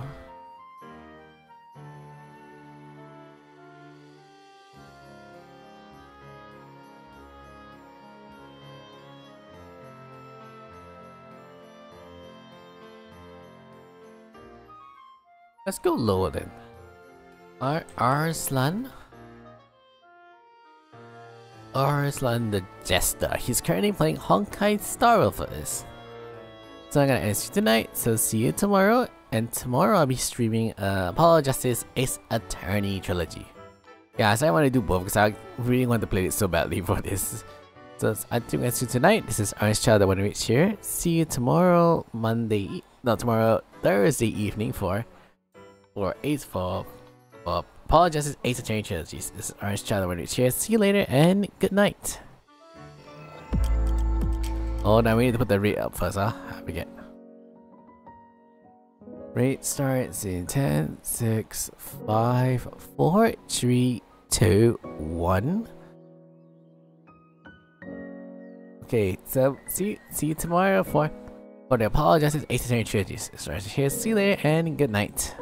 Let's go lower then. Ar Arslan? Arslan the Jester. He's currently playing Honkai Star us. So I'm gonna answer you tonight, so see you tomorrow. And tomorrow I'll be streaming uh, Apollo Justice Ace Attorney Trilogy. Yeah, so I want to do both because I really want to play it so badly for this. So I think that's you tonight. This is Orange Child, I want to reach here. See you tomorrow, Monday, no, tomorrow, Thursday evening for, for 8 for, for Apollo Justice, Ace Attorney Trilogies. This is Orange Child, to here. See you later and good night. Oh, now we need to put the rate up first, huh? I forget. Rate starts in 10, 6, 5, 4, 3, 2, 1. Okay, so see see you tomorrow for for the Apollo Justice Ace Attorney Trilogies. It's right here. See you later and good night.